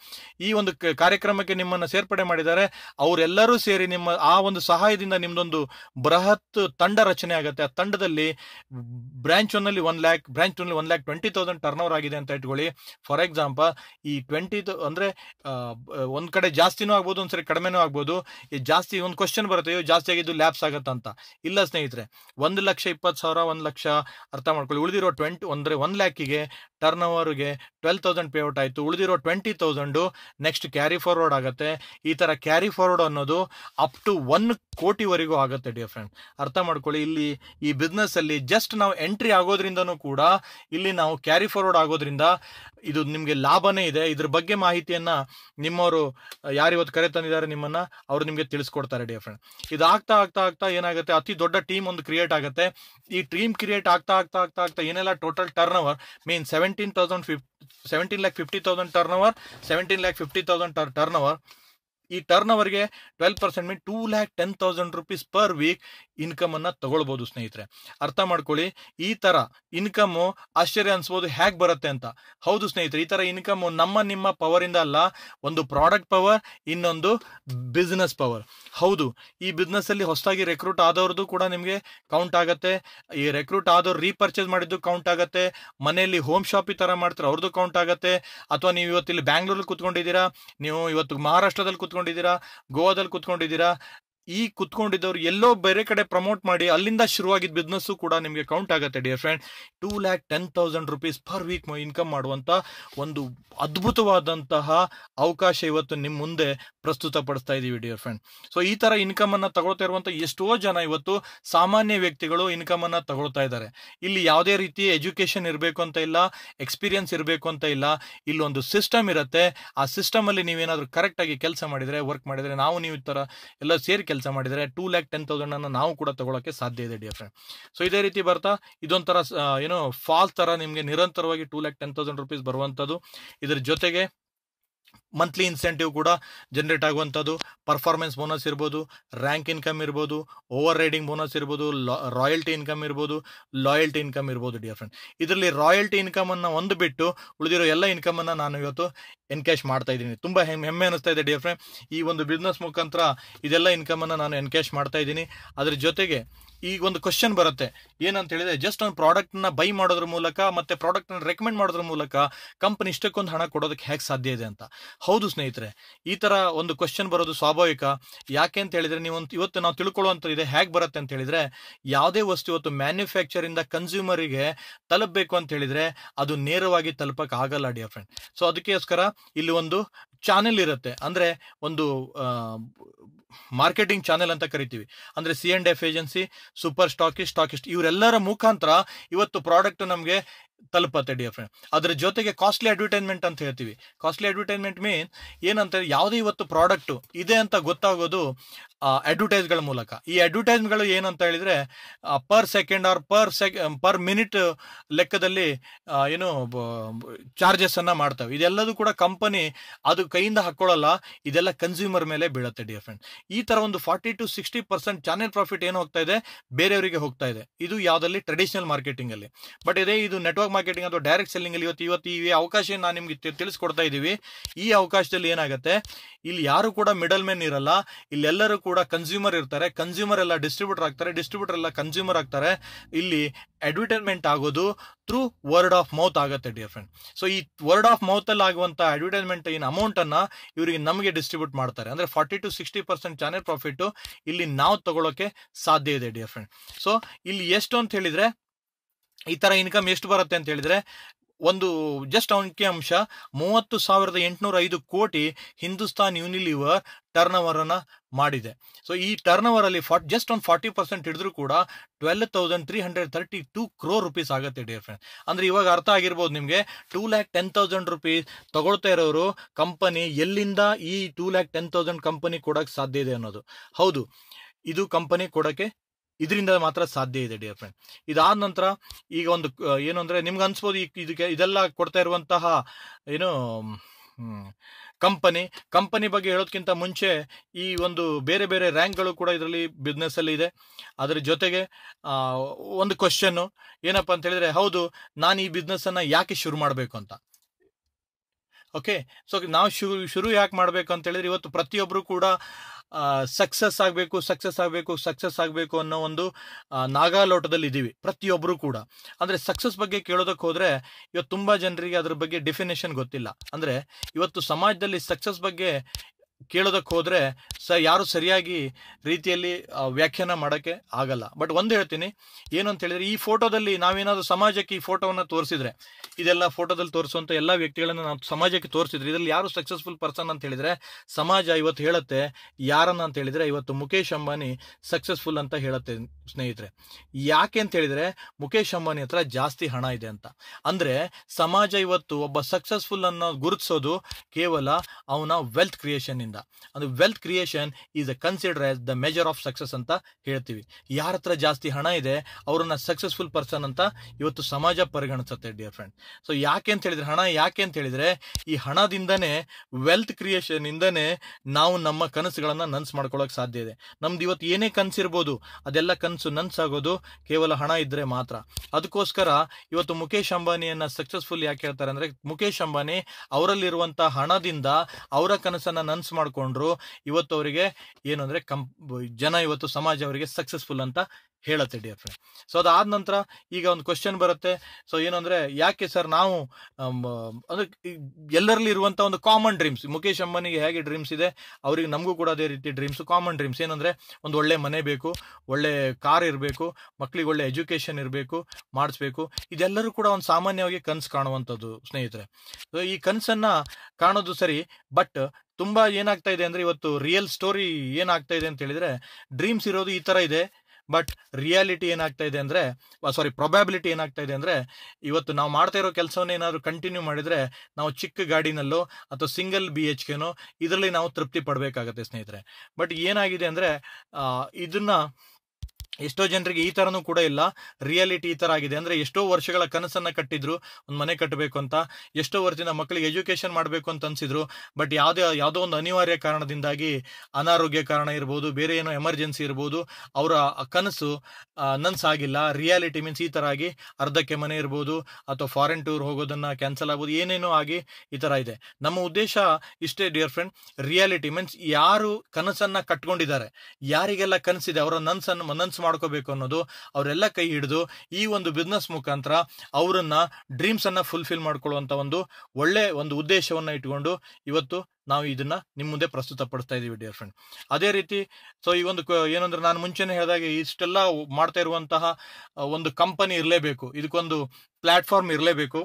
ಈ ಒಂದು ಕಾರ್ಯಕ್ರಮಕ್ಕೆ ನಿಮ್ಮನ್ನ ಸೇರ್ಪಡೆ ಮಾಡಿದ್ದಾರೆ, ಅವರೆಲ್ಲರೂ ಸೇರಿ ನಿಮ್ಮ ಆ ಒಂದು ಸಹಾಯದಿಂದ ನಿಮ್ದೊಂದು ಬೃಹತ್ ತಂಡ ರಚನೆ ಆಗುತ್ತೆ. ಆ ತಂಡದಲ್ಲಿ ಬ್ರಾಂಚ್ ಒನ್ನಲ್ಲಿ one lakh branch one one lakh twenty thousand turnover ಆಗಿದೆ ಅಂತ ಇಟ್ಕೊಳ್ಳಿ. ಫಾರ್ ಎಕ್ಸಾಂಪಲ್, ಈ ಟ್ವೆಂಟಿ ಅಂದ್ರೆ ಒಂದ್ ಕಡೆ ಜಾಸ್ತಿನೂ ಆಗ್ಬೋದು, ಒಂದ್ಸರಿ ಕಡಿಮೆನೂ ಆಗ್ಬೋದು. ಈ ಜಾಸ್ತಿ ಒಂದು ಕ್ವಶನ್ ಬರುತ್ತೆ, ಅಯ್ಯೋ, ಜಾಸ್ತಿ ಆಗಿದ್ದು ಲ್ಯಾಬ್ಸ್ ಆಗತ್ತಂತ ಇಲ್ಲ ಸ್ನೇಹಿತರೆ, ಒಂದು ಲಕ್ಷ ಇಪ್ಪತ್ತು ಸಾವಿರ, ಒಂದು ಲಕ್ಷ ಅರ್ಥ ಮಾಡ್ಕೊಳ್ಳಿ. ಉಳಿದಿರೋ ಟ್ವೆಂಟಿ, ಅಂದ್ರೆ ಒನ್ ಲ್ಯಾಕಿಗೆ ಟರ್ನ್ ಓವರ್ಗೆ ಟ್ವೆಲ್ ತೌಸಂಡ್ ಪೇ ಔಟ್ ಆಯಿತು, ಉಳಿದಿರೋ twenty thousand next carry forward ಆಗುತ್ತೆ. ಈ ಥರ ಕ್ಯಾರಿ ಫಾರ್ವರ್ಡ್ ಅನ್ನೋದು ಅಪ್ ಟು ಒನ್ ಕೋಟಿವರೆಗೂ ಆಗುತ್ತೆ ಡಿಯರ್ ಫ್ರೆಂಡ್ ಅರ್ಥ ಮಾಡ್ಕೊಳ್ಳಿ, ಇಲ್ಲಿ ಈ ಬಿಸ್ನೆಸ್ಸಲ್ಲಿ ಜಸ್ಟ್ ನಾವು ಎಂಟ್ರಿ ಆಗೋದ್ರಿಂದನೂ ಕೂಡ, ಇಲ್ಲಿ ನಾವು ಕ್ಯಾರಿ ಫಾರ್ವರ್ಡ್ ಆಗೋದ್ರಿಂದ ಇದು ನಿಮಗೆ ಲಾಭನೇ ಇದೆ. ಇದ್ರ ಬಗ್ಗೆ ಮಾಹಿತಿಯನ್ನ ನಿಮ್ಮವರು ಯಾರು ಇವತ್ತು ಕರೆ ತಂದಿದ್ದಾರೆ ನಿಮ್ಮನ್ನ, ಅವ್ರು ನಿಮಗೆ ತಿಳಿಸ್ಕೊಡ್ತಾರೆ ಡಿಯರ್ ಫ್ರೆಂಡ್ ಇದು ಆಗ್ತಾ ಆಗ್ತಾ ಆಗ್ತಾ ಏನಾಗುತ್ತೆ? ಅತಿ ದೊಡ್ಡ ಟೀಮ್ ಒಂದು ಕ್ರಿಯೇಟ್ ಆಗುತ್ತೆ. ಈ ಟೀಮ್ ಕ್ರಿಯೇಟ್ ಆಗ್ತಾ ಆಗ್ತಾ ಆಗ್ತಾ ಆಗ್ತಾ ಏನೆಲ್ಲ total turnover mean seventeen thousand ಫಿಫ್ seventeen lakh fifty thousand turnover seventeen lakh fifty thousand turnover ಈ turn ಓವರ್ಗೆ twelve percent mean two lakh ten thousand rupees per week income ಅನ್ನ ತಗೊಳ್ಬಹುದು ಸ್ನೇಹಿತರೆ. ಅರ್ಥ ಮಾಡ್ಕೊಳ್ಳಿ, ಈ ತರ ಇನ್ಕಮ್ ಆಶ್ಚರ್ಯ ಅನ್ಸ್ಬೋದು ಹ್ಯಾಕ್ ಬರುತ್ತೆ ಅಂತ. ಹೌದು ಸ್ನೇಹಿತರೆ, ಈ ತರ ಇನ್ಕಮ್ ನಮ್ಮ ನಿಮ್ಮ ಪವರ್ ಇಂದ ಅಲ್ಲ, ಒಂದು ಪ್ರಾಡಕ್ಟ್ ಪವರ್ ಇನ್ನೊಂದು ಬಿಸ್ನೆಸ್ ಪವರ್ ಹೌದು, ಈ ಬಿಸ್ನೆಸ್ ಅಲ್ಲಿ ಹೊಸದಾಗಿ ರೆಕ್ರೂಟ್ ಆದವ್ರದ್ದು ಕೂಡ ನಿಮಗೆ ಕೌಂಟ್ ಆಗತ್ತೆ. ಈ ರೆಕ್ರೂಟ್ ಆದವ್ರು ರೀಪರ್ಚೇಸ್ ಮಾಡಿದ್ದು ಕೌಂಟ್ ಆಗತ್ತೆ. ಮನೆಯಲ್ಲಿ ಹೋಮ್ ಶಾಪ್ ಈ ತರ ಮಾಡ್ತಾರೆ ಅವ್ರದ್ದು ಕೌಂಟ್ ಆಗತ್ತೆ. ಅಥವಾ ನೀವು ಇವತ್ತಿಲ್ಲಿ ಬ್ಯಾಂಗ್ಳೂರಲ್ಲಿ ಕುತ್ಕೊಂಡಿದ್ದೀರಾ, ನೀವು ಇವತ್ತು ಮಹಾರಾಷ್ಟ್ರದಲ್ಲಿ ಕುತ್ಕೊಂಡಿದ್ದೀರಾ ಗೋವಾದಲ್ಲಿ ಕುತ್ಕೊಂಡಿದ್ದೀರಾ ಈ ಕುತ್ಕೊಂಡಿದ್ದವ್ರು ಎಲ್ಲೋ ಬೇರೆ ಕಡೆ ಪ್ರಮೋಟ್ ಮಾಡಿ ಅಲ್ಲಿಂದ ಶುರುವಾಗಿದ್ದ ಬಿಸ್ನೆಸ್ಸು ಕೂಡ ನಿಮಗೆ ಕೌಂಟ್ ಆಗುತ್ತೆ dear friend two lakh ten thousand rupees per week income ಮಾಡುವಂತ ಒಂದು ಅದ್ಭುತವಾದಂತಹ ಅವಕಾಶ ಇವತ್ತು ನಿಮ್ಮ ಮುಂದೆ ಪ್ರಸ್ತುತಪಡಿಸ್ತಾ ಇದೀವಿ ಡಿಯರ್ ಫ್ರೆಂಡ್ ಸೊ ಈ ತರ ಇನ್ಕಮ್ ಅನ್ನ ತಗೊಳ್ತಾ ಇರುವಂತ ಎಷ್ಟೋ ಜನ ಇವತ್ತು ಸಾಮಾನ್ಯ ವ್ಯಕ್ತಿಗಳು ಇನ್ಕಮ್ ಅನ್ನ ತಗೊಳ್ತಾ ಇದ್ದಾರೆ. ಇಲ್ಲಿ ಯಾವುದೇ ರೀತಿ ಎಜುಕೇಶನ್ ಇರಬೇಕು ಅಂತ ಇಲ್ಲ ಎಕ್ಸ್ಪೀರಿಯನ್ಸ್ ಇರಬೇಕು ಅಂತ ಇಲ್ಲ, ಇಲ್ಲೊಂದು ಸಿಸ್ಟಮ್ ಇರುತ್ತೆ. ಆ ಸಿಸ್ಟಮ್ ಅಲ್ಲಿ ಕರೆಕ್ಟಾಗಿ ಕೆಲಸ ಮಾಡಿದ್ರೆ ವರ್ಕ್ ಮಾಡಿದ್ರೆ, ನಾವು ನೀವು ಈ ತರ ಎಲ್ಲ ಸೇರಿ ಕೆಲಸ ಮಾಡಿದರೆ ಟೂ ಲ್ಯಾಕ್ ಟೆನ್ ತೌಸಂಡನ್ನು ನಾವು ಕೂಡ ತಗೊಳ್ಳೋಕೆ ಸಾಧ್ಯ ಇದೆ ಡಿಯರ್ ಫ್ರೆಂಡ್ ಸೊ ಇದೇ ರೀತಿ ಬರ್ತಾ, ಇದೊಂಥರ ಏನು ಫಾಲ್ ತರ ನಿಮಗೆ ನಿರಂತರವಾಗಿ two lakh ten thousand rupees ಬರುವಂಥದ್ದು. ಇದರ ಜೊತೆಗೆ ಮಂತ್ಲಿ ಇನ್ಸೆಂಟಿವ್ ಕೂಡ ಜನರೇಟ್ ಆಗುವಂಥದ್ದು. ಪರ್ಫಾರ್ಮೆನ್ಸ್ ಬೋನಸ್ ಇರ್ಬೋದು ರ್ಯಾಂಕ್ ಇನ್ಕಮ್ ಇರ್ಬೋದು ಓವರ್ ರೈಡಿಂಗ್ ಬೋನಸ್ ಇರ್ಬೋದು ರಾಯಲ್ಟಿ ಇನ್ಕಮ್ ಇರ್ಬೋದು ಲಾಯಲ್ಟಿ ಇನ್ಕಮ್ ಇರ್ಬೋದು ಡಿಯರ್ ಫ್ರೆಂಡ್ ಇದರಲ್ಲಿ ರಾಯಲ್ಟಿ ಇನ್ಕಮನ್ನು ಒಂದು ಬಿಟ್ಟು ಉಳಿದಿರೋ ಎಲ್ಲ ಇನ್ಕಮನ್ನು ನಾನು ಇವತ್ತು ಎನ್ಕ್ಯಾಶ್ ಮಾಡ್ತಾ ಇದ್ದೀನಿ. ತುಂಬ ಹೆಮ್ಮೆ ಹೆಮ್ಮೆ ಅನಿಸ್ತಾ ಇದೆ ಡಿಯರ್ ಫ್ರೆಂಡ್ ಈ ಒಂದು ಬಿಸ್ನೆಸ್ ಮುಖಾಂತರ ಇದೆಲ್ಲ ಇನ್ಕಮನ್ನು ನಾನು ಎನ್ಕ್ಯಾಶ್ ಮಾಡ್ತಾ ಇದ್ದೀನಿ. ಅದ್ರ ಜೊತೆಗೆ ಈಗ ಒಂದು ಕ್ವಶನ್ ಬರುತ್ತೆ. ಏನಂತ ಹೇಳಿದ್ರೆ ಜಸ್ಟ್ ಒಂದು ಪ್ರಾಡಕ್ಟ್ನ ಬೈ ಮಾಡೋದ್ರ ಮೂಲಕ ಮತ್ತೆ ಪ್ರಾಡಕ್ಟ್ನ ರೆಕಮೆಂಡ್ ಮಾಡೋದ್ರ ಮೂಲಕ ಕಂಪನಿ ಇಷ್ಟಕ್ಕೊಂದು ಹಣ ಕೊಡೋದಕ್ಕೆ ಹೇಗೆ ಸಾಧ್ಯ ಇದೆ ಅಂತ. ಹೌದು ಸ್ನೇಹಿತರೆ, ಈ ತರ ಒಂದು ಕ್ವಶನ್ ಬರೋದು ಸ್ವಾಭಾವಿಕ. ಯಾಕೆ ಅಂತ ಹೇಳಿದ್ರೆ, ನೀವು ಇವತ್ತು ನಾವು ತಿಳ್ಕೊಳ್ಳುವಂತ ಇದೆ ಹೇಗೆ ಬರುತ್ತೆ ಅಂತ ಹೇಳಿದ್ರೆ, ಯಾವುದೇ ವಸ್ತು ಇವತ್ತು ಮ್ಯಾನುಫ್ಯಾಕ್ಚರ್ ಇಂದ ಕನ್ಸ್ಯೂಮರಿಗೆ ತಲುಪಬೇಕು ಅಂತ ಹೇಳಿದ್ರೆ, ಅದು ನೇರವಾಗಿ ತಲುಪಕ್ಕೆ ಆಗಲ್ಲ ಡಿಯರ್ ಫ್ರೆಂಡ್ ಸೊ ಅದಕ್ಕೋಸ್ಕರ ಇಲ್ಲಿ ಒಂದು ಚಾನೆಲ್ ಇರುತ್ತೆ. ಅಂದ್ರೆ ಒಂದು ಮಾರ್ಕೆಟಿಂಗ್ ಚಾನೆಲ್ ಅಂತ ಕರಿತೀವಿ. ಅಂದ್ರೆ C and F agency, super stockist stockist ಇವರೆಲ್ಲರ ಮುಖಾಂತರ ಇವತ್ತು ಪ್ರಾಡಕ್ಟ್ ನಮಗೆ ತಲುಪತ್ತೆ ಡಿಯರ್ ಫ್ರೆಂಡ್ ಅದ್ರ ಜೊತೆಗೆ ಕಾಸ್ಟ್ಲಿ ಅಡ್ವರ್ಟೈಸ್ಮೆಂಟ್ ಅಂತ ಹೇಳ್ತೀವಿ. ಕಾಸ್ಟ್ಲಿ ಅಡ್ವರ್ಟೈಸ್ಮೆಂಟ್ ಮೀನ್ ಏನಂತ ಯಾವುದೇ ಇವತ್ತು ಪ್ರಾಡಕ್ಟ್ ಇದೆ ಅಂತ ಗೊತ್ತಾಗೋದು ಅಡ್ವರ್ಟೈಸ್ಗಳ ಮೂಲಕ. ಈ ಅಡ್ವರ್ಟೈಸ್ಗಳು ಏನಂತ ಹೇಳಿದ್ರೆ per second or per sec per minute ಲೆಕ್ಕದಲ್ಲಿ ಏನು ಚಾರ್ಜಸ್ ಮಾಡ್ತವೆ. ಇದೆಲ್ಲದೂ ಕೂಡ ಕಂಪನಿ ಅದು ಕೈಯಿಂದ ಹಾಕೊಳ್ಳಲ್ಲ, ಇದೆಲ್ಲ ಕನ್ಸ್ಯೂಮರ್ ಮೇಲೆ ಬೀಳುತ್ತೆ ಡಿಯರ್ ಫ್ರೆಂಡ್ ಈ ತರ ಒಂದು forty to sixty percent channel profit ಏನು ಹೋಗ್ತಾ ಇದೆ? ಬೇರೆಯವರಿಗೆ ಹೋಗ್ತಾ ಇದೆ. ಇದು ಯಾವುದಲ್ಲಿ? ಟ್ರೆಡಿಷನಲ್ ಮಾರ್ಕೆಟಿಂಗ್ ಅಲ್ಲಿ. ಬಟ್ ಇದೇ, ಇದು ನೆಟ್ವರ್ಕ್ ಮಾರ್ಕೆಟಿಂಗ್ ಅಥವಾ ಡೈರೆಕ್ಟ್ ಸೆಲ್ಲಿಂಗ್ ಅಲ್ಲಿ ಇವತ್ತು ಇವತ್ತು ಈ ಅವಕಾಶ ನಾನು ನಿಮಗೆ ತಿಳಿಸ್ಕೊಡ್ತಾ ಇದ್ದೀವಿ ಈ ಅವಕಾಶದಲ್ಲಿ ಏನಾಗುತ್ತೆ? ಇಲ್ಲಿ ಯಾರು ಕೂಡ ಮಿಡಲ್ ಮೆನ್ ಇರಲ್ಲ. ಇಲ್ಲೆಲ್ಲರೂ ಕೂಡ ಕನ್ಸ್ಯೂಮರ್ ಇರ್ತಾರೆ. ಕನ್ಸ್ಯೂಮರ್ ಎಲ್ಲ ಡಿಸ್ಟ್ರಿಬ್ಯೂಟರ್ ಆಗ್ತಾರೆ. ಡಿಸ್ಟ್ರಿಬ್ಯೂಟರ್ ಎಲ್ಲ ಕನ್ಸ್ಯೂಮರ್ ಆಗ್ತಾರೆ. ಇಲ್ಲಿ ಅಡ್ವರ್ಟೈಸ್ಮೆಂಟ್ ಆಗೋದು ಥ್ರೂ ವರ್ಡ್ ಆಫ್ ಮೌತ್ ಆಗುತ್ತೆ ಡಿಯರ್ ಫ್ರೆಂಡ್ ಸೊ ಈ ವರ್ಡ್ ಆಫ್ ಮೌತಲ್ಲಿ ಆಗುವಂಥ ಅಡ್ವರ್ಟೈಸ್ಮೆಂಟ್ ಇನ್ ಅಮೌಂಟನ್ನು ಇವರಿಗೆ ನಮಗೆ ಡಿಸ್ಟ್ರಿಬ್ಯೂಟ್ ಮಾಡ್ತಾರೆ. ಅಂದರೆ forty to sixty percent channel profit ಇಲ್ಲಿ ನಾವು ತಗೊಳ್ಳೋಕೆ ಸಾಧ್ಯ ಇದೆ ಡಿಯರ್ ಫ್ರೆಂಡ್ ಸೊ ಇಲ್ಲಿ ಎಷ್ಟು ಅಂತ ಹೇಳಿದ್ರೆ ಈ ತರ ಇನ್ಕಮ್ ಎಷ್ಟು ಬರುತ್ತೆ ಅಂತ ಹೇಳಿದ್ರೆ, ಒಂದು ಜಸ್ಟ್ ಅಂಕಿ ಅಂಶ ಮೂವತ್ತು ಸಾವಿರದ ಎಂಟುನೂರ ಐದು ಕೋಟಿ ಹಿಂದೂಸ್ತಾನ್ ಯೂನಿಲಿವರ್ ಟರ್ನ್ ಓವರ್ ಅನ್ನ ಮಾಡಿದೆ. ಸೊ ಈ ಟರ್ನ್ ಓವರ್ ಅಲ್ಲಿ ಜಸ್ಟ್ ಒಂದು ಫಾರ್ಟಿ ಪರ್ಸೆಂಟ್ ಹಿಡಿದ್ರು ಕೂಡ twelve thousand three hundred thirty two crore rupees ಆಗುತ್ತೆ ಡಿಯರ್ ಫ್ರೆಂಡ್ ಅಂದ್ರೆ ಇವಾಗ ಅರ್ಥ ಆಗಿರ್ಬೋದು ನಿಮಗೆ two lakh ten thousand rupees ತಗೊಳ್ತಾ ಇರೋರು ಕಂಪನಿ ಎಲ್ಲಿಂದ ಈ two lakh ten thousand company ಕೊಡೋಕೆ ಸಾಧ್ಯ ಇದೆ ಅನ್ನೋದು. ಹೌದು, ಇದು ಕಂಪನಿ ಕೊಡಕ್ಕೆ ಇದರಿಂದ ಮಾತ್ರ ಸಾಧ್ಯ ಇದೆ ಡಿಯರ್ ಫ್ರೆಂಡ್ ಇದಾದ ನಂತರ ಈಗ ಒಂದು ಏನು ಅಂದ್ರೆ ನಿಮ್ಗೆ ಅನ್ಸ್ಬೋದು ಇದಕ್ಕೆ, ಇದೆಲ್ಲ ಕೊಡ್ತಾ ಇರುವಂತಹ, ಏನು ಕಂಪನಿ ಕಂಪನಿ ಬಗ್ಗೆ ಹೇಳೋದಕ್ಕಿಂತ ಮುಂಚೆ ಈ ಒಂದು ಬೇರೆ ಬೇರೆ ರ್ಯಾಂಕ್ಗಳು ಕೂಡ ಇದರಲ್ಲಿ ಬಿಸ್ನೆಸ್ ಅಲ್ಲಿ ಇದೆ. ಅದರ ಜೊತೆಗೆ ಒಂದು ಕ್ವಶನ್ ಏನಪ್ಪ ಅಂತ ಹೇಳಿದ್ರೆ ಹೌದು, ನಾನು ಈ ಬಿಸ್ನೆಸ್ ಅನ್ನ ಯಾಕೆ ಶುರು ಮಾಡಬೇಕು ಅಂತ. ಓಕೆ ಸೊ ನಾವು ಶುರು ಶುರು ಯಾಕೆ ಮಾಡಬೇಕು ಅಂತ ಹೇಳಿದ್ರೆ ಇವತ್ತು ಪ್ರತಿಯೊಬ್ಬರು ಕೂಡ ಸಕ್ಸಸ್ ಆಗಬೇಕು ಸಕ್ಸಸ್ ಆಗಬೇಕು ಸಕ್ಸಸ್ ಆಗಬೇಕು ಅನ್ನೋ ಒಂದು ನಾಗಾಲೋಟದಲ್ಲಿ ಇದ್ದೀವಿ ಪ್ರತಿಯೊಬ್ಬರು ಕೂಡ. ಅಂದರೆ ಸಕ್ಸಸ್ ಬಗ್ಗೆ ಕೇಳೋದಕ್ಕೆ ಹೋದರೆ ಇವತ್ತು ತುಂಬ ಜನರಿಗೆ ಅದ್ರ ಬಗ್ಗೆ ಡೆಫಿನೇಷನ್ ಗೊತ್ತಿಲ್ಲ. ಅಂದರೆ ಇವತ್ತು ಸಮಾಜದಲ್ಲಿ ಸಕ್ಸಸ್ ಬಗ್ಗೆ ಕೇಳೋದಕ್ಕೆ ಹೋದರೆ, ಸ, ಯಾರು ಸರಿಯಾಗಿ ರೀತಿಯಲ್ಲಿ ವ್ಯಾಖ್ಯಾನ ಮಾಡೋಕ್ಕೆ ಆಗಲ್ಲ. ಬಟ್ ಒಂದು ಹೇಳ್ತೀನಿ, ಏನು ಅಂತ ಹೇಳಿದರೆ, ಈ ಫೋಟೋದಲ್ಲಿ ನಾವೇನಾದರೂ ಸಮಾಜಕ್ಕೆ ಈ ಫೋಟೋವನ್ನು ತೋರಿಸಿದ್ರೆ, ಇದೆಲ್ಲ ಫೋಟೋದಲ್ಲಿ ತೋರಿಸುವಂಥ ಎಲ್ಲ ವ್ಯಕ್ತಿಗಳನ್ನು ನಾವು ಸಮಾಜಕ್ಕೆ ತೋರಿಸಿದ್ರೆ, ಇದರಲ್ಲಿ ಯಾರು ಸಕ್ಸಸ್ಫುಲ್ ಪರ್ಸನ್ ಅಂತ ಹೇಳಿದರೆ, ಸಮಾಜ ಇವತ್ತು ಹೇಳುತ್ತೆ, ಯಾರನ್ನ ಅಂತ ಹೇಳಿದರೆ, ಇವತ್ತು ಮುಖೇಶ್ ಅಂಬಾನಿ ಸಕ್ಸಸ್ಫುಲ್ ಅಂತ ಹೇಳುತ್ತೆ ಸ್ನೇಹಿತರೆ. ಯಾಕೆ ಅಂತ ಹೇಳಿದರೆ, ಮುಖೇಶ್ ಅಂಬಾನಿ ಹತ್ರ ಜಾಸ್ತಿ ಹಣ ಇದೆ ಅಂತ. ಅಂದರೆ, ಸಮಾಜ ಇವತ್ತು ಒಬ್ಬ ಸಕ್ಸಸ್ಫುಲ್ ಅನ್ನೋ ಗುರುತಿಸೋದು ಕೇವಲ ಅವನ ವೆಲ್ತ್ ಕ್ರಿಯೇಷನ್ ಇಂದ ಅದು wealth creation is a consider as the measure of success ಅಂತ ಹೇಳ್ತೀವಿ. ಯಾರ ಹತ್ರ ಜಾಸ್ತಿ ಹಣ ಇದೆ, ಅವರನ್ನ ಸಕ್ಸಸ್ಫುಲ್ ಪರ್ಸನ್ ಅಂತ ಇವತ್ತು ಸಮಾಜ ಪರಿಗಣಿಸುತ್ತೆ ಡಿಯರ್ ಫ್ರೆಂಡ್ ಸೊ ಯಾಕೆ ಅಂತ ಹೇಳಿದ್ರೆ, ಹಣ ಯಾಕೆ ಅಂತ ಹೇಳಿದ್ರೆ, ಈ ಹಣದಿಂದನೇ ವೆಲ್ತ್ ಕ್ರಿಯೇಷನ್ ಇಂದನೇ ನಾವು ನಮ್ಮ ಕನಸುಗಳನ್ನ ನನ್ಸ್ ಮಾಡ್ಕೊಳ್ಳೋಕೆ ಸಾಧ್ಯ ಇದೆ. ನಮ್ದು ಇವತ್ತು ಏನೇ ಕನಸಿರ್ಬೋದು ಅದೆಲ್ಲ ಕನಸು ನನ್ಸಾಗೋದು ಕೇವಲ ಹಣ ಇದ್ರೆ ಮಾತ್ರ. ಅದಕ್ಕೋಸ್ಕರ ಇವತ್ತು ಮುಖೇಶ್ ಅಂಬಾನಿಯನ್ನ ಸಕ್ಸಸ್ಫುಲ್ ಯಾಕೆ ಹೇಳ್ತಾರೆ ಅಂದ್ರೆ ಮುಖೇಶ್ ಅಂಬಾನಿ ಅವರಲ್ಲಿರುವಂತ ಹಣದಿಂದ ಅವರ ಕನಸನ್ನ ನನ್ಸ್ ಮಾಡ್ಕೊಂಡ್ರು ಇವತ್ತು ಅವರಿಗೆ ಏನು ಅಂದ್ರೆ ಜನ ಇವತ್ತು ಸಮಾಜ ಅವರಿಗೆ ಸಕ್ಸಸ್ಫುಲ್ ಅಂತ ಹೇಳತ್ತೆ ಡಿಯರ್ ಫ್ರೆಂಡ್ ಸೊ ಅದಾದ ನಂತರ ಈಗ ಒಂದು ಕ್ವಶನ್ ಬರುತ್ತೆ. ಸೊ ಏನು ಅಂದ್ರೆ ಯಾಕೆ ಸರ್ ನಾವು ಅಂದ್ರೆ ಎಲ್ಲರಲ್ಲಿ ಇರುವಂತ ಒಂದು ಕಾಮನ್ ಡ್ರೀಮ್ಸ್ ಮುಖೇಶ್ ಅಂಬಾನಿಗೆ ಹೇಗೆ ಡ್ರೀಮ್ಸ್ ಇದೆ, ಅವರಿಗೆ ನಮಗೂ ಕೂಡ ಅದೇ ರೀತಿ ಡ್ರೀಮ್ಸ್ ಕಾಮನ್ ಡ್ರೀಮ್ಸ್ ಏನಂದ್ರೆ ಒಂದು ಒಳ್ಳೆ ಮನೆ ಬೇಕು, ಒಳ್ಳೆ ಕಾರ್ ಇರಬೇಕು ಮಕ್ಕಳಿಗೆ ಒಳ್ಳೆ ಎಜುಕೇಶನ್ ಇರಬೇಕು, ಮಾಡಿಸ್ಬೇಕು. ಇದೆಲ್ಲರೂ ಕೂಡ ಒಂದು ಸಾಮಾನ್ಯವಾಗಿ ಕನಸು ಕಾಣುವಂಥದ್ದು ಸ್ನೇಹಿತರೆ. ಸೊ ಈ ಕನಸನ್ನ ಕಾಣೋದು ಸರಿ ಬಟ್ ತುಂಬಾ ಏನಾಗ್ತಾ ಇದೆ ಅಂದ್ರೆ ಇವತ್ತು ರಿಯಲ್ ಸ್ಟೋರಿ ಏನಾಗ್ತಾ ಇದೆ ಅಂತ ಹೇಳಿದ್ರೆ ಡ್ರೀಮ್ಸ್ ಇರೋದು ಈ ತರ ಇದೆ ಬಟ್ ರಿಯಾಲಿಟಿ ಏನಾಗ್ತಾ ಇದೆ ಅಂದ್ರೆ ಸಾರಿ ಪ್ರೊಬ್ಯಾಬಿಲಿಟಿ ಏನಾಗ್ತಾ ಇದೆ ಅಂದ್ರೆ, ಇವತ್ತು ನಾವು ಮಾಡ್ತಾ ಇರೋ ಕೆಲಸವನ್ನ ಏನಾದರೂ ಕಂಟಿನ್ಯೂ ಮಾಡಿದ್ರೆ, ನಾವು ಚಿಕ್ಕ ಗಾಡಿನಲ್ಲೋ ಅಥವಾ ಸಿಂಗಲ್ ಬಿ ಎಚ್ ಕೆನೋ ಇದರಲ್ಲಿ ನಾವು ತೃಪ್ತಿ ಪಡಬೇಕಾಗತ್ತೆ ಸ್ನೇಹಿತರೆ. ಬಟ್ ಏನಾಗಿದೆ ಅಂದ್ರೆ ಇದನ್ನ ಎಷ್ಟೋ ಜನರಿಗೆ ಈ ತರನೂ ಕೂಡ ಇಲ್ಲ. ರಿಯಾಲಿಟಿ ಈ ತರ ಆಗಿದೆ. ಅಂದ್ರೆ ಎಷ್ಟೋ ವರ್ಷಗಳ ಕನಸನ್ನ ಕಟ್ಟಿದ್ರು, ಒಂದು ಮನೆ ಕಟ್ಟಬೇಕು ಅಂತ, ಎಷ್ಟೋ ವರ್ಷದಿಂದ ಮಕ್ಕಳಿಗೆ ಎಜುಕೇಶನ್ ಮಾಡಬೇಕು ಅಂತ ಅನ್ಸಿದ್ರು ಬಟ್ ಯಾವುದೇ, ಯಾವುದೋ ಒಂದು ಅನಿವಾರ್ಯ ಕಾರಣದಿಂದಾಗಿ ಅನಾರೋಗ್ಯ ಕಾರಣ ಇರ್ಬೋದು, ಬೇರೆ ಏನೋ ಎಮರ್ಜೆನ್ಸಿ ಇರ್ಬೋದು, ಅವರ ಕನಸು ನನ್ಸಾಗಿಲ್ಲ. ರಿಯಾಲಿಟಿ ಮೀನ್ಸ್ ಈ ತರ ಆಗಿ ಅರ್ಧಕ್ಕೆ ಮನೆ ಇರ್ಬೋದು, ಅಥವಾ ಫಾರಿನ್ ಟೂರ್ ಹೋಗೋದನ್ನ ಕ್ಯಾನ್ಸಲ್ ಆಗ್ಬೋದು, ಏನೇನೋ ಆಗಿ ಈ ತರ ಇದೆ. ನಮ್ಮ ಉದ್ದೇಶ ಇಷ್ಟೇ ಡಿಯರ್ ಫ್ರೆಂಡ್ ರಿಯಾಲಿಟಿ ಮೀನ್ಸ್ ಯಾರು ಕನಸನ್ನ ಕಟ್ಕೊಂಡಿದ್ದಾರೆ, ಯಾರಿಗೆಲ್ಲ ಕನಸಿದೆ, ಅವರ ನನ್ಸನ್ನು, ನನ್ಸ್ ಮಾಡ್ಕೋಬೇಕು ಅನ್ನೋದು ಅವರೆಲ್ಲ ಕೈ ಹಿಡಿದು ಈ ಒಂದು ಬಿಸ್ನೆಸ್ ಮುಖಾಂತರ ಅವರನ್ನ ಡ್ರೀಮ್ಸ್ ಅನ್ನ ಫುಲ್ಫಿಲ್ ಮಾಡ್ಕೊಳ್ಳುವಂತ ಒಂದು ಒಳ್ಳೆ ಒಂದು ಉದ್ದೇಶವನ್ನ ಇಟ್ಕೊಂಡು ಇವತ್ತು ನಾವು ಇದನ್ನ ನಿಮ್ಮ ಮುಂದೆ ಪ್ರಸ್ತುತ ಪಡಿಸ್ತಾ ಇದೀವಿ ಡಿಯರ್ ಫ್ರೆಂಡ್ ಅದೇ ರೀತಿ ಸೊ ಈ ಒಂದು ಏನಂದ್ರೆ ನಾನು ಮುಂಚೆನೆ ಹೇಳಿದಾಗ ಇಷ್ಟೆಲ್ಲ ಮಾಡ್ತಾ ಇರುವಂತಹ ಒಂದು ಕಂಪನಿ ಇರಲೇಬೇಕು. ಇದಕ್ಕೊಂದು ಪ್ಲಾಟ್ಫಾರ್ಮ್ ಇರಲೇಬೇಕು.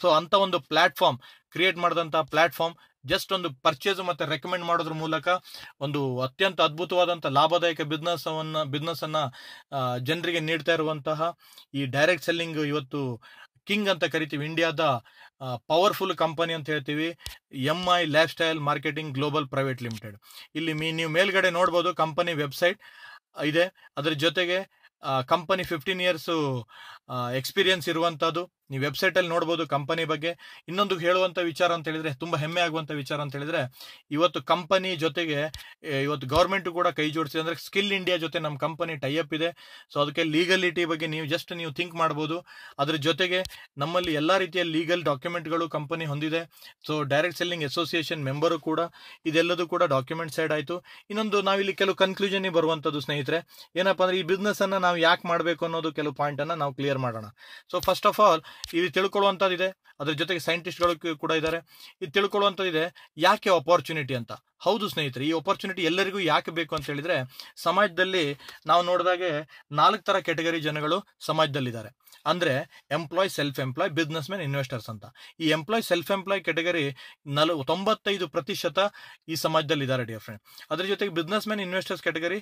ಸೊ ಅಂತ ಒಂದು ಪ್ಲಾಟ್ಫಾರ್ಮ್ ಕ್ರಿಯೇಟ್ ಮಾಡಿದಂತಹ ಪ್ಲಾಟ್ಫಾರ್ಮ್ ಜಸ್ಟ್ ಒಂದು ಪರ್ಚೇಸ್ ಮತ್ತೆ ರೆಕಮೆಂಡ್ ಮಾಡೋದ್ರ ಮೂಲಕ ಒಂದು ಅತ್ಯಂತ ಅದ್ಭುತವಾದಂಥ ಲಾಭದಾಯಕ ಬಿಸ್ನೆಸ್ ಬಿಸ್ನೆಸ್ ಅನ್ನ ಜನರಿಗೆ ನೀಡ್ತಾ ಇರುವಂತಹ ಈ ಡೈರೆಕ್ಟ್ ಸೆಲ್ಲಿಂಗ್ ಇವತ್ತು ಕಿಂಗ್ ಅಂತ ಕರಿತೀವಿ. ಇಂಡಿಯಾದ ಪವರ್ಫುಲ್ ಕಂಪನಿ ಅಂತ ಹೇಳ್ತೀವಿ. M I lifestyle marketing global private limited ಇಲ್ಲಿ ಮೀ, ನೀವು ಮೇಲ್ಗಡೆ ನೋಡ್ಬೋದು ಕಂಪನಿ ವೆಬ್ಸೈಟ್ ಇದೆ. ಅದರ ಜೊತೆಗೆ ಕಂಪನಿ ಫಿಫ್ಟೀನ್ ಇಯರ್ಸು ಎಕ್ಸ್ಪೀರಿಯನ್ಸ್ ಇರುವಂತದ್ದು ನೀವು ವೆಬ್ಸೈಟಲ್ಲಿ ನೋಡ್ಬೋದು ಕಂಪನಿ ಬಗ್ಗೆ. ಇನ್ನೊಂದು ಹೇಳುವಂಥ ವಿಚಾರ ಅಂತ ಹೇಳಿದ್ರೆ, ತುಂಬ ಹೆಮ್ಮೆ ಆಗುವಂಥ ವಿಚಾರ ಅಂತ ಹೇಳಿದ್ರೆ, ಇವತ್ತು ಕಂಪನಿ ಜೊತೆಗೆ ಇವತ್ತು ಗೌರ್ಮೆಂಟ್ ಕೂಡ ಕೈ ಜೋಡಿಸಿದೆ ಅಂದರೆ ಸ್ಕಿಲ್ ಇಂಡಿಯಾ ಜೊತೆ ನಮ್ಮ ಕಂಪನಿ ಟೈಅಪ್ ಇದೆ. ಸೊ ಅದಕ್ಕೆ ಲೀಗಲಿಟಿ ಬಗ್ಗೆ ನೀವು ಜಸ್ಟ್ ನೀವು ಥಿಂಕ್ ಮಾಡ್ಬೋದು. ಅದ್ರ ಜೊತೆಗೆ ನಮ್ಮಲ್ಲಿ ಎಲ್ಲ ರೀತಿಯ ಲೀಗಲ್ ಡಾಕ್ಯುಮೆಂಟ್ಗಳು ಕಂಪನಿ ಹೊಂದಿದೆ. So direct selling association member ಕೂಡ ಇದೆಲ್ಲದೂ ಕೂಡ ಡಾಕ್ಯುಮೆಂಟ್ ಸೈಡ್ ಆಯಿತು. ಇನ್ನೊಂದು ನಾವಿಲ್ಲಿ ಕೆಲವು ಕನ್ಕ್ಲೂಷನ್ ಬರುವಂಥದ್ದು ಸ್ನೇಹಿತರೆ, ಏನಪ್ಪ ಅಂದರೆ ಈ ಬಿಸ್ನೆಸ್ಸನ್ನು ನಾವು ಯಾಕೆ ಮಾಡಬೇಕು ಅನ್ನೋದು ಕೆಲವು ಪಾಯಿಂಟ್ ಅನ್ನ ನಾವು ಕ್ಲಿಯರ್ ಮಾಡೋಣ. ಸೊ ಫಸ್ಟ್ ಆಫ್ ಆಲ್ ಇದು ತಿಳ್ಕೊಳ್ಳುವಂಥದ್ದಿದೆ. ಅದ್ರ ಜೊತೆಗೆ ಸೈಂಟಿಸ್ಟ್ಗಳು ಕೂಡ ಇದ್ದಾರೆ. ಇದು ತಿಳ್ಕೊಳ್ಳುವಂಥದ್ದಿದೆ ಯಾಕೆ ಅಪಾರ್ಚುನಿಟಿ ಅಂತ. ಹೌದು ಸ್ನೇಹಿತರೆ, ಈ ಅಪಾರ್ಚುನಿಟಿ ಎಲ್ಲರಿಗೂ ಯಾಕೆ ಬೇಕು ಅಂತ ಹೇಳಿದ್ರೆ, ಸಮಾಜದಲ್ಲಿ ನಾವು ನೋಡಿದಾಗೆ ನಾಲ್ಕು ಥರ ಕೆಟಗರಿ ಜನಗಳು ಸಮಾಜದಲ್ಲಿದ್ದಾರೆ. ಅಂದರೆ employee self employee businessman investors ಅಂತ. ಈ ಎಂಪ್ಲಾಯ್ ಸೆಲ್ಫ್ ಎಂಪ್ಲಾಯ್ ಕೆಟಗರಿ ನಲ್, ತೊಂಬತ್ತೈದು ಪ್ರತಿಶತ ಈ ಸಮಾಜದಲ್ಲಿದ್ದಾರೆ ಡಿಯರ್ ಫ್ರೆಂಡ್ ಅದ್ರ ಜೊತೆಗೆ ಬಿಸ್ನೆಸ್ ಮ್ಯಾನ್ ಇನ್ವೆಸ್ಟರ್ಸ್ ಕೆಟಗರಿ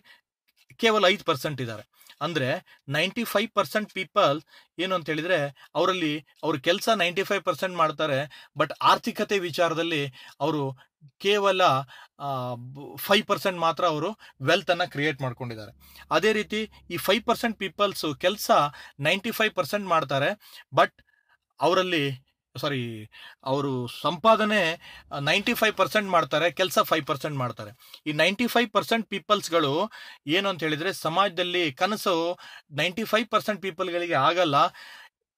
ಕೇವಲ ಐದು ಪರ್ಸೆಂಟ್ ಇದ್ದಾರೆ ಅಂದರೆ ನೈಂಟಿ ಫೈವ್ ಪರ್ಸೆಂಟ್ ಪೀಪಲ್ ಏನು ಅಂತ ಹೇಳಿದರೆ ಅವರಲ್ಲಿ ಅವ್ರ ಕೆಲಸ ನೈಂಟಿ ಫೈವ್ ಪರ್ಸೆಂಟ್ ಮಾಡ್ತಾರೆ ಬಟ್ ಆರ್ಥಿಕತೆ ವಿಚಾರದಲ್ಲಿ ಅವರು ಕೇವಲ ಫೈವ್ ಪರ್ಸೆಂಟ್ ಮಾತ್ರ ಅವರು ವೆಲ್ತನ್ನು ಕ್ರಿಯೇಟ್ ಮಾಡ್ಕೊಂಡಿದ್ದಾರೆ. ಅದೇ ರೀತಿ ಈ ಫೈವ್ ಪರ್ಸೆಂಟ್ ಪೀಪಲ್ಸು ಕೆಲಸ ನೈಂಟಿ ಫೈವ್ ಪರ್ಸೆಂಟ್ ಮಾಡ್ತಾರೆ ಬಟ್ ಅವರಲ್ಲಿ ಸಾರಿ ಅವರು ಸಂಪಾದನೆ ನೈಂಟಿ ಫೈವ್ ಪರ್ಸೆಂಟ್ ಮಾಡ್ತಾರೆ, ಕೆಲಸ ಫೈವ್ ಪರ್ಸೆಂಟ್ ಮಾಡ್ತಾರೆ. ಈ ನೈಂಟಿ ಫೈವ್ ಪರ್ಸೆಂಟ್ ಪೀಪಲ್ಸ್ಗಳು ಏನು ಅಂತ ಹೇಳಿದರೆ, ಸಮಾಜದಲ್ಲಿ ಕನಸು ನೈಂಟಿ ಫೈವ್ ಪರ್ಸೆಂಟ್ ಪೀಪಲ್ಗಳಿಗೆ ಆಗಲ್ಲ.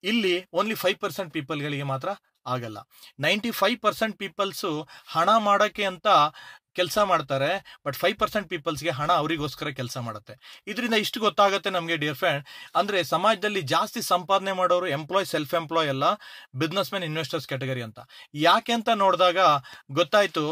ಇಲ್ಲಿ ಓನ್ಲಿ ಫೈವ್ ಪರ್ಸೆಂಟ್ ಪೀಪಲ್ಗಳಿಗೆ ಮಾತ್ರ ಆಗಲ್ಲ. ನೈಂಟಿ ಫೈವ್ ಪರ್ಸೆಂಟ್ ಪೀಪಲ್ಸು ಹಣ ಮಾಡೋಕ್ಕೆ ಅಂತ ಕೆಲಸ ಮಾಡ್ತಾರೆ, ಬಟ್ ಫೈವ್ ಪರ್ಸೆಂಟ್ ಪೀಪಲ್ಸ್ಗೆ ಹಣ ಅವರಿಗೋಸ್ಕರ ಕೆಲಸ ಮಾಡುತ್ತೆ. ಇದರಿಂದ ಇಷ್ಟು ಗೊತ್ತಾಗುತ್ತೆ ನಮಗೆ ಡಿಯರ್ ಫ್ರೆಂಡ್ ಅಂದರೆ ಸಮಾಜದಲ್ಲಿ ಜಾಸ್ತಿ ಸಂಪಾದನೆ ಮಾಡೋರು ಎಂಪ್ಲಾಯ್ ಸೆಲ್ಫ್ ಎಂಪ್ಲಾಯ್ ಎಲ್ಲ ಬಿಸ್ನೆಸ್ ಮ್ಯಾನ್ ಇನ್ವೆಸ್ಟರ್ಸ್ ಕ್ಯಾಟಗರಿ ಅಂತ. ಯಾಕೆ ಅಂತ ನೋಡಿದಾಗ ಗೊತ್ತಾಯಿತು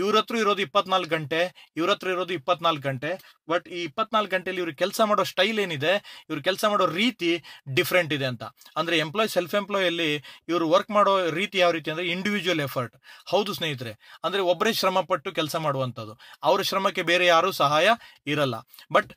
ಇವ್ರ ಹತ್ರ ಇರೋದು ಇಪ್ಪತ್ನಾಲ್ಕು ಗಂಟೆ ಇವ್ರ ಹತ್ರ ಇರೋದು ಇಪ್ಪತ್ನಾಲ್ಕು ಗಂಟೆ, ಬಟ್ ಈ ಇಪ್ಪತ್ನಾಲ್ಕು ಗಂಟೆಯಲ್ಲಿ ಇವರು ಕೆಲಸ ಮಾಡೋ ಸ್ಟೈಲ್ ಏನಿದೆ, ಇವ್ರು ಕೆಲಸ ಮಾಡೋ ರೀತಿ ಡಿಫ್ರೆಂಟ್ ಇದೆ ಅಂತ. ಅಂದರೆ ಎಂಪ್ಲಾಯ್ ಸೆಲ್ಫ್ ಎಂಪ್ಲಾಯಲ್ಲಿ ಇವರು ವರ್ಕ್ ಮಾಡೋ ರೀತಿ ಯಾವ ರೀತಿ ಅಂದರೆ ಇಂಡಿವಿಜುವಲ್ ಎಫರ್ಟ್ ಹೌದು ಸ್ನೇಹಿತರೆ. ಅಂದರೆ ಒಬ್ಬರೇ ಶ್ರಮಪಟ್ಟು ಕೆಲಸ ಮಾಡುವಂಥದ್ದು. ಅವ್ರ ಶ್ರಮಕ್ಕೆ ಬೇರೆ ಯಾರೂ ಸಹಾಯ ಇರಲ್ಲ. ಬಟ್